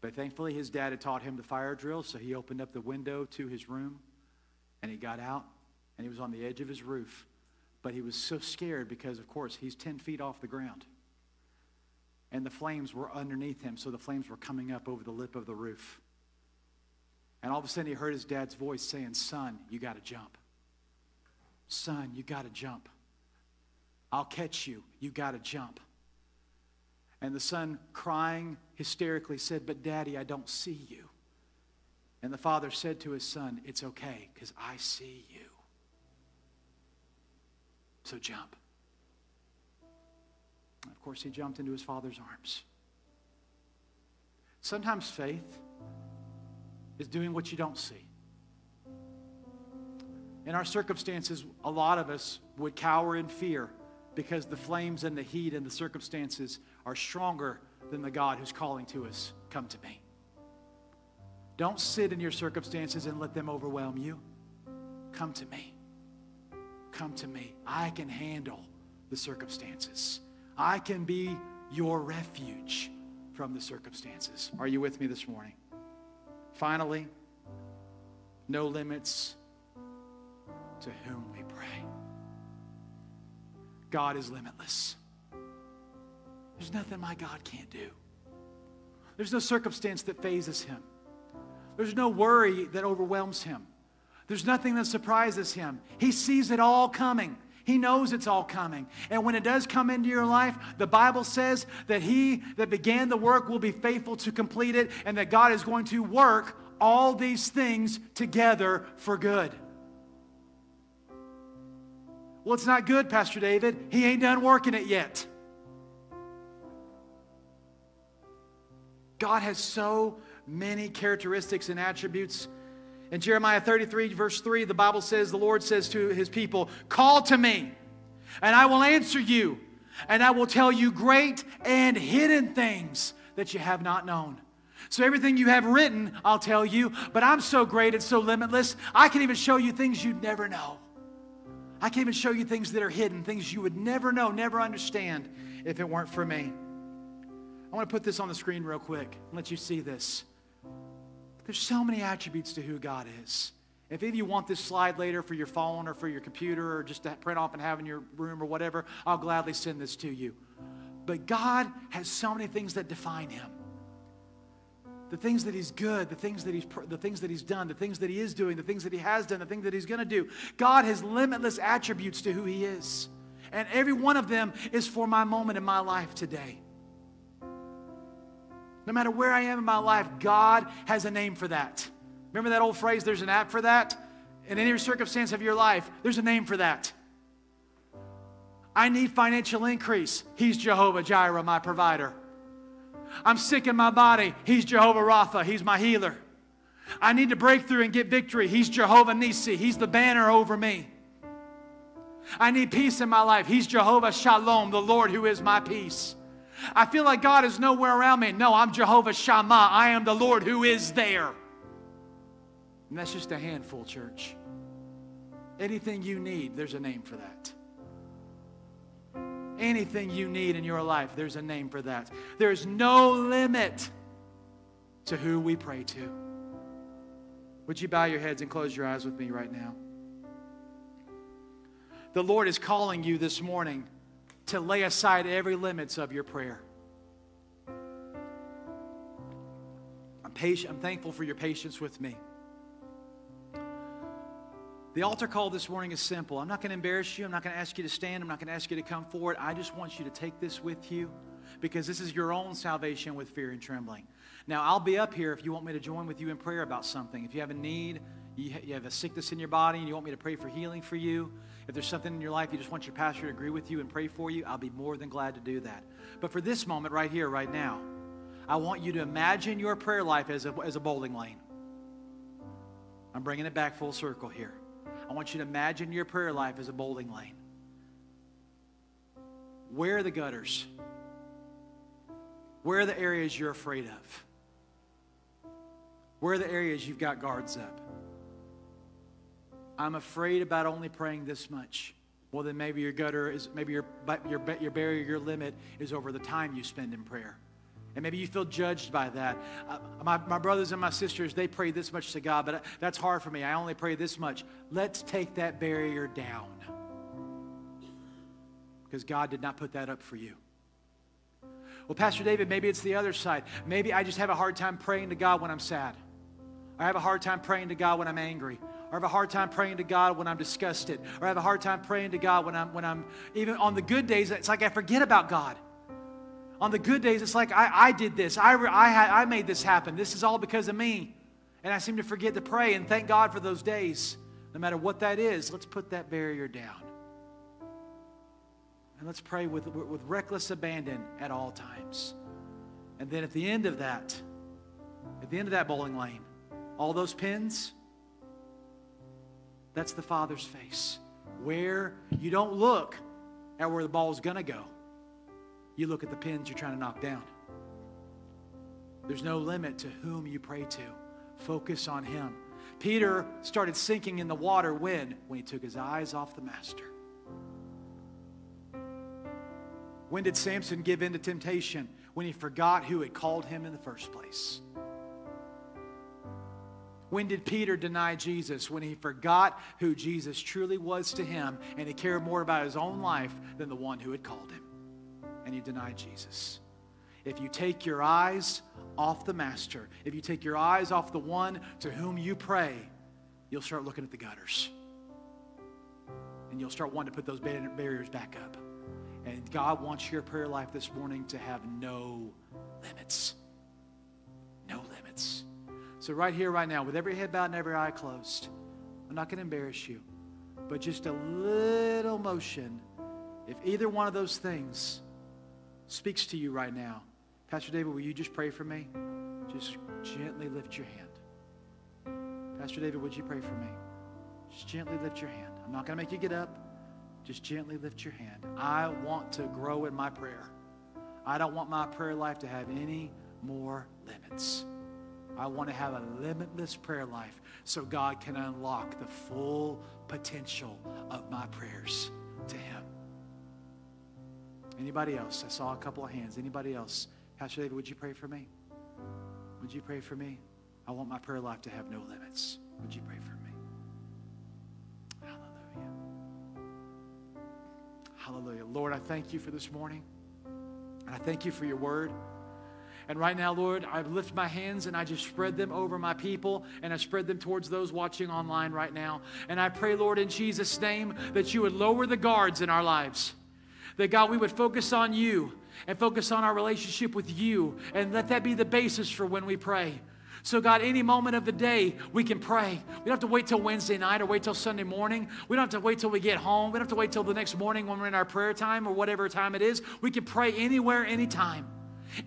But thankfully, his dad had taught him the fire drill, so he opened up the window to his room and he got out and he was on the edge of his roof. But he was so scared because, of course, he's 10 feet off the ground. And the flames were underneath him, so the flames were coming up over the lip of the roof. And all of a sudden, he heard his dad's voice saying, Son, you got to jump. Son, you got to jump. I'll catch you. You got to jump. And the son, crying hysterically, said, But daddy, I don't see you. And the father said to his son, It's okay, because I see you. So jump. And of course, he jumped into his father's arms. Sometimes faith is doing what you don't see. In our circumstances, a lot of us would cower in fear because the flames and the heat and the circumstances are stronger than the God who's calling to us. Come to me. Don't sit in your circumstances and let them overwhelm you. Come to me. Come to me. I can handle the circumstances. I can be your refuge from the circumstances. Are you with me this morning? Finally, no limits to whom we pray. God is limitless. There's nothing my God can't do. There's no circumstance that fazes him. There's no worry that overwhelms him. There's nothing that surprises him. He sees it all coming. He knows it's all coming. And when it does come into your life, the Bible says that he that began the work will be faithful to complete it, and that God is going to work all these things together for good. Well, it's not good, Pastor David. He ain't done working it yet. God has so many characteristics and attributes. In Jeremiah 33, verse 3, the Bible says, the Lord says to his people, Call to me, and I will answer you, and I will tell you great and hidden things that you have not known. So, everything you have written, I'll tell you, but I'm so great and so limitless, I can even show you things you'd never know. I can even show you things that are hidden, things you would never know, never understand if it weren't for me. I want to put this on the screen real quick and let you see this. There's so many attributes to who God is. If any of you want this slide later for your phone or for your computer or just to print off and have in your room or whatever, I'll gladly send this to you. But God has so many things that define him. The things that he's good, the things that he's the things that he's done, the things that he is doing, the things that he has done, the things that he's going to do. God has limitless attributes to who he is. And every one of them is for my moment in my life today. No matter where I am in my life, God has a name for that. Remember that old phrase, there's an app for that? In any circumstance of your life, there's a name for that. I need financial increase. He's Jehovah Jireh, my provider. I'm sick in my body. He's Jehovah Rapha. He's my healer. I need to break through and get victory. He's Jehovah Nisi. He's the banner over me. I need peace in my life. He's Jehovah Shalom, the Lord who is my peace. I feel like God is nowhere around me. No, I'm Jehovah Shammah. I am the Lord who is there. And that's just a handful, church. Anything you need, there's a name for that. Anything you need in your life, there's a name for that. There's no limit to who we pray to. Would you bow your heads and close your eyes with me right now? The Lord is calling you this morning to lay aside every limits of your prayer. I'm patient. I'm thankful for your patience with me. The altar call this morning is simple. I'm not going to embarrass you. I'm not going to ask you to stand. I'm not going to ask you to come forward. I just want you to take this with you because this is your own salvation with fear and trembling. Now, I'll be up here if you want me to join with you in prayer about something. If you have a need, you have a sickness in your body, and you want me to pray for healing for you, if there's something in your life you just want your pastor to agree with you and pray for you, I'll be more than glad to do that. But for this moment right here, right now, I want you to imagine your prayer life as a, as a bowling lane. I'm bringing it back full circle here. I want you to imagine your prayer life as a bowling lane. Where are the gutters? Where are the areas you're afraid of? Where are the areas you've got guards up? I'm afraid about only praying this much. Well, then maybe your gutter is, maybe your, your, your barrier, your limit is over the time you spend in prayer. And maybe you feel judged by that. Uh, my, my brothers and my sisters, they pray this much to God, but that's hard for me. I only pray this much. Let's take that barrier down. Because God did not put that up for you. Well, Pastor David, maybe it's the other side. Maybe I just have a hard time praying to God when I'm sad. I have a hard time praying to God when I'm angry or have a hard time praying to God when I'm disgusted, or I have a hard time praying to God when I'm, when I'm even on the good days, it's like I forget about God. On the good days, it's like I, I did this, I, I, I made this happen. This is all because of me. And I seem to forget to pray and thank God for those days. No matter what that is, let's put that barrier down. And let's pray with, with reckless abandon at all times. And then at the end of that, At the end of that bowling lane, all those pins, that's the Father's face. Where you don't look at where the ball's going to go, you look at the pins you're trying to knock down. There's no limit to whom you pray to. Focus on Him. Peter started sinking in the water when? When he took his eyes off the Master. When did Samson give in to temptation? When he forgot who had called him in the first place. When did Peter deny Jesus? When he forgot who Jesus truly was to him and he cared more about his own life than the one who had called him. And he denied Jesus. If you take your eyes off the master, if you take your eyes off the one to whom you pray, you'll start looking at the gutters. And you'll start wanting to put those barriers back up. And God wants your prayer life this morning to have no limits. No limits. So, right here, right now, with every head bowed and every eye closed, I'm not going to embarrass you, but just a little motion. If either one of those things speaks to you right now, Pastor David, will you just pray for me? Just gently lift your hand. Pastor David, would you pray for me? Just gently lift your hand. I'm not going to make you get up. Just gently lift your hand. I want to grow in my prayer. I don't want my prayer life to have any more limits. I want to have a limitless prayer life so God can unlock the full potential of my prayers to Him. Anybody else? I saw a couple of hands. Anybody else? Pastor David, would you pray for me? Would you pray for me? I want my prayer life to have no limits. Would you pray for me? Hallelujah. Hallelujah. Lord, I thank you for this morning. And I thank you for your word. And right now, Lord, I lift my hands and I just spread them over my people and I spread them towards those watching online right now. And I pray, Lord, in Jesus' name, that you would lower the guards in our lives. That God, we would focus on you and focus on our relationship with you and let that be the basis for when we pray. So, God, any moment of the day, we can pray. We don't have to wait till Wednesday night or wait till Sunday morning. We don't have to wait till we get home. We don't have to wait till the next morning when we're in our prayer time or whatever time it is. We can pray anywhere, anytime.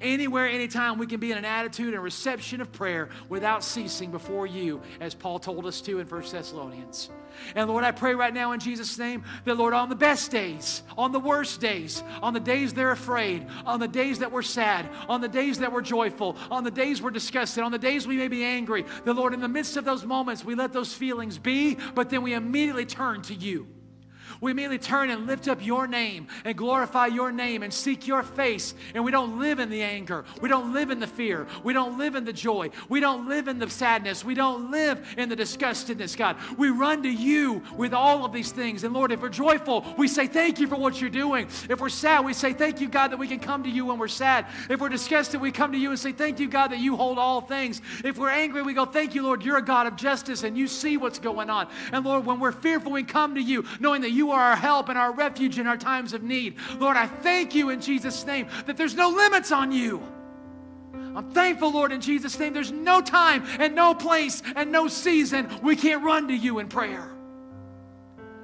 Anywhere, anytime, we can be in an attitude and reception of prayer without ceasing before you, as Paul told us to in 1 Thessalonians. And Lord, I pray right now in Jesus' name that, Lord, on the best days, on the worst days, on the days they're afraid, on the days that we're sad, on the days that we're joyful, on the days we're disgusted, on the days we may be angry, that, Lord, in the midst of those moments, we let those feelings be, but then we immediately turn to you. We immediately turn and lift up your name and glorify your name and seek your face. And we don't live in the anger. We don't live in the fear. We don't live in the joy. We don't live in the sadness. We don't live in the disgustedness, God. We run to you with all of these things. And Lord, if we're joyful, we say thank you for what you're doing. If we're sad, we say thank you, God, that we can come to you when we're sad. If we're disgusted, we come to you and say thank you, God, that you hold all things. If we're angry, we go thank you, Lord, you're a God of justice and you see what's going on. And Lord, when we're fearful, we come to you knowing that you you are our help and our refuge in our times of need. Lord, I thank you in Jesus' name that there's no limits on you. I'm thankful, Lord, in Jesus' name. There's no time and no place and no season we can't run to you in prayer.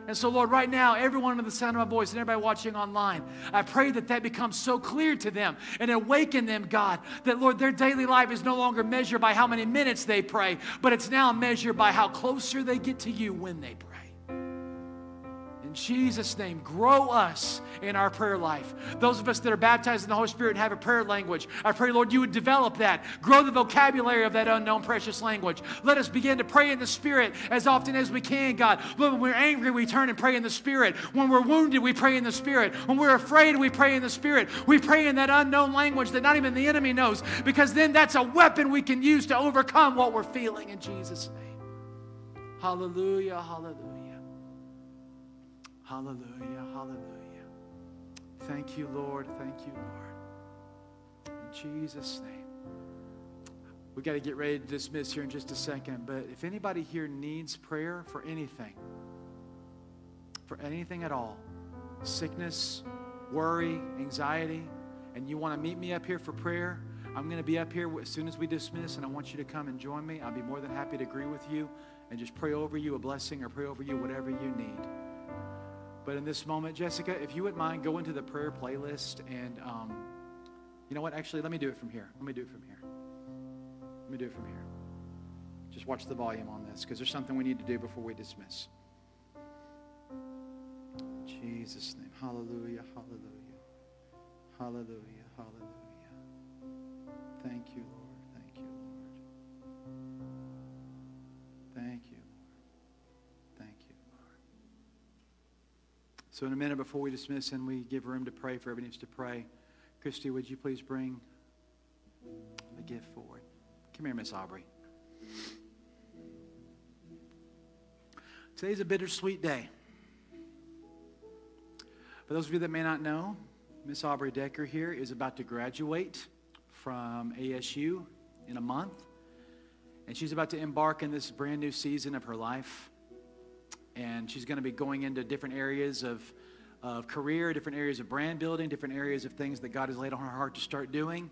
And so, Lord, right now, everyone under the sound of my voice and everybody watching online, I pray that that becomes so clear to them and awaken them, God, that, Lord, their daily life is no longer measured by how many minutes they pray, but it's now measured by how closer they get to you when they pray. In Jesus' name, grow us in our prayer life. Those of us that are baptized in the Holy Spirit and have a prayer language, I pray, Lord, you would develop that. Grow the vocabulary of that unknown precious language. Let us begin to pray in the Spirit as often as we can, God. Lord, when we're angry, we turn and pray in the Spirit. When we're wounded, we pray in the Spirit. When we're afraid, we pray in the Spirit. We pray in that unknown language that not even the enemy knows, because then that's a weapon we can use to overcome what we're feeling in Jesus' name. Hallelujah, hallelujah. Hallelujah, hallelujah. Thank you, Lord. Thank you, Lord. In Jesus' name. We've got to get ready to dismiss here in just a second, but if anybody here needs prayer for anything, for anything at all, sickness, worry, anxiety, and you want to meet me up here for prayer, I'm going to be up here as soon as we dismiss, and I want you to come and join me. I'll be more than happy to agree with you and just pray over you a blessing or pray over you whatever you need. But in this moment, Jessica, if you wouldn't mind, go into the prayer playlist and, um, you know what? Actually, let me do it from here. Let me do it from here. Let me do it from here. Just watch the volume on this because there's something we need to do before we dismiss. In Jesus' name. Hallelujah. Hallelujah. Hallelujah. Hallelujah. Thank you, Lord. Thank you, Lord. Thank you, So, in a minute before we dismiss and we give room to pray for everyone needs to pray, Christy, would you please bring the gift forward? Come here, Miss Aubrey. Today's a bittersweet day. For those of you that may not know, Miss Aubrey Decker here is about to graduate from ASU in a month. And she's about to embark in this brand new season of her life. And she's going to be going into different areas of, of career, different areas of brand building, different areas of things that God has laid on her heart to start doing.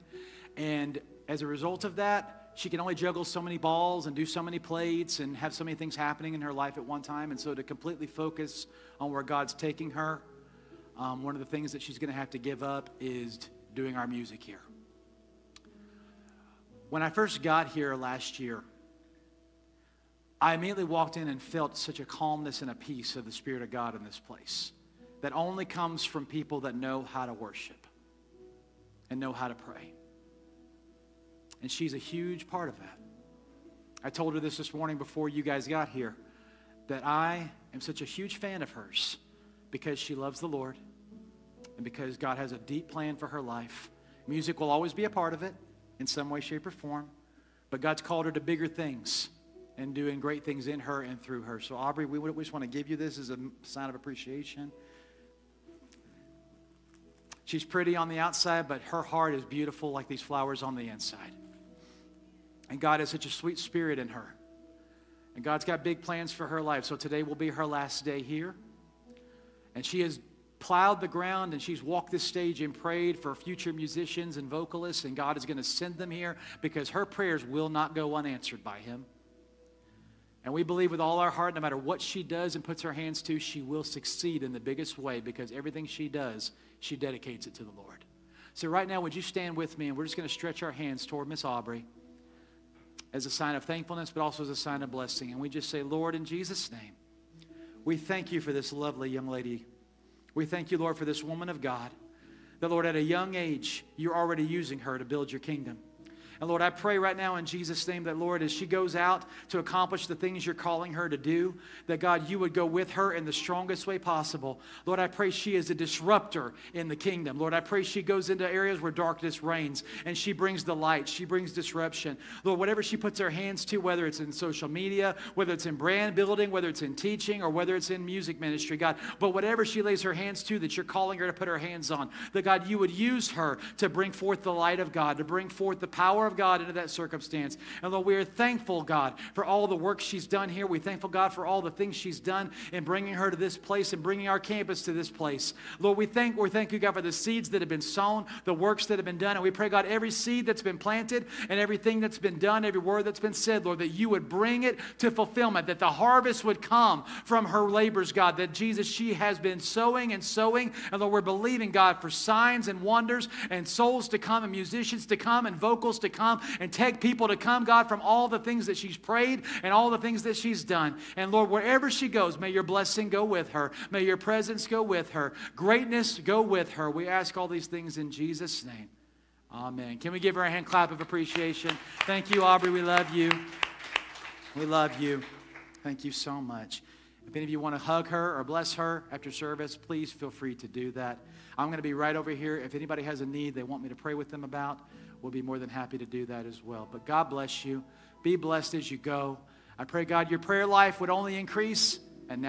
And as a result of that, she can only juggle so many balls and do so many plates and have so many things happening in her life at one time. And so to completely focus on where God's taking her, um, one of the things that she's going to have to give up is doing our music here. When I first got here last year, I immediately walked in and felt such a calmness and a peace of the Spirit of God in this place that only comes from people that know how to worship and know how to pray. And she's a huge part of that. I told her this this morning before you guys got here that I am such a huge fan of hers because she loves the Lord and because God has a deep plan for her life. Music will always be a part of it in some way, shape, or form, but God's called her to bigger things and doing great things in her and through her. So, Aubrey, we, we just want to give you this as a sign of appreciation. She's pretty on the outside, but her heart is beautiful like these flowers on the inside. And God has such a sweet spirit in her. And God's got big plans for her life. So today will be her last day here. And she has plowed the ground and she's walked this stage and prayed for future musicians and vocalists. And God is going to send them here because her prayers will not go unanswered by Him. And we believe with all our heart, no matter what she does and puts her hands to, she will succeed in the biggest way because everything she does, she dedicates it to the Lord. So, right now, would you stand with me and we're just going to stretch our hands toward Miss Aubrey as a sign of thankfulness, but also as a sign of blessing. And we just say, Lord, in Jesus' name, we thank you for this lovely young lady. We thank you, Lord, for this woman of God. That, Lord, at a young age, you're already using her to build your kingdom. And Lord, I pray right now in Jesus' name that, Lord, as she goes out to accomplish the things you're calling her to do, that God, you would go with her in the strongest way possible. Lord, I pray she is a disruptor in the kingdom. Lord, I pray she goes into areas where darkness reigns and she brings the light, she brings disruption. Lord, whatever she puts her hands to, whether it's in social media, whether it's in brand building, whether it's in teaching, or whether it's in music ministry, God, but whatever she lays her hands to that you're calling her to put her hands on, that God, you would use her to bring forth the light of God, to bring forth the power of God into that circumstance. And Lord, we are thankful, God, for all the work she's done here. We're thankful, God, for all the things she's done in bringing her to this place and bringing our campus to this place. Lord, we thank, we thank you, God, for the seeds that have been sown, the works that have been done. And we pray, God, every seed that's been planted and everything that's been done, every word that's been said, Lord, that you would bring it to fulfillment, that the harvest would come from her labors, God, that Jesus, she has been sowing and sowing. And Lord, we're believing, God, for signs and wonders and souls to come and musicians to come and vocals to come and take people to come, God, from all the things that she's prayed and all the things that she's done. And Lord, wherever she goes, may your blessing go with her. May your presence go with her. Greatness go with her. We ask all these things in Jesus' name. Amen. Can we give her a hand clap of appreciation? Thank you, Aubrey. We love you. We love you. Thank you so much. If any of you want to hug her or bless her after service, please feel free to do that. I'm going to be right over here. If anybody has a need they want me to pray with them about, we'll be more than happy to do that as well. But God bless you. Be blessed as you go. I pray, God, your prayer life would only increase. And now,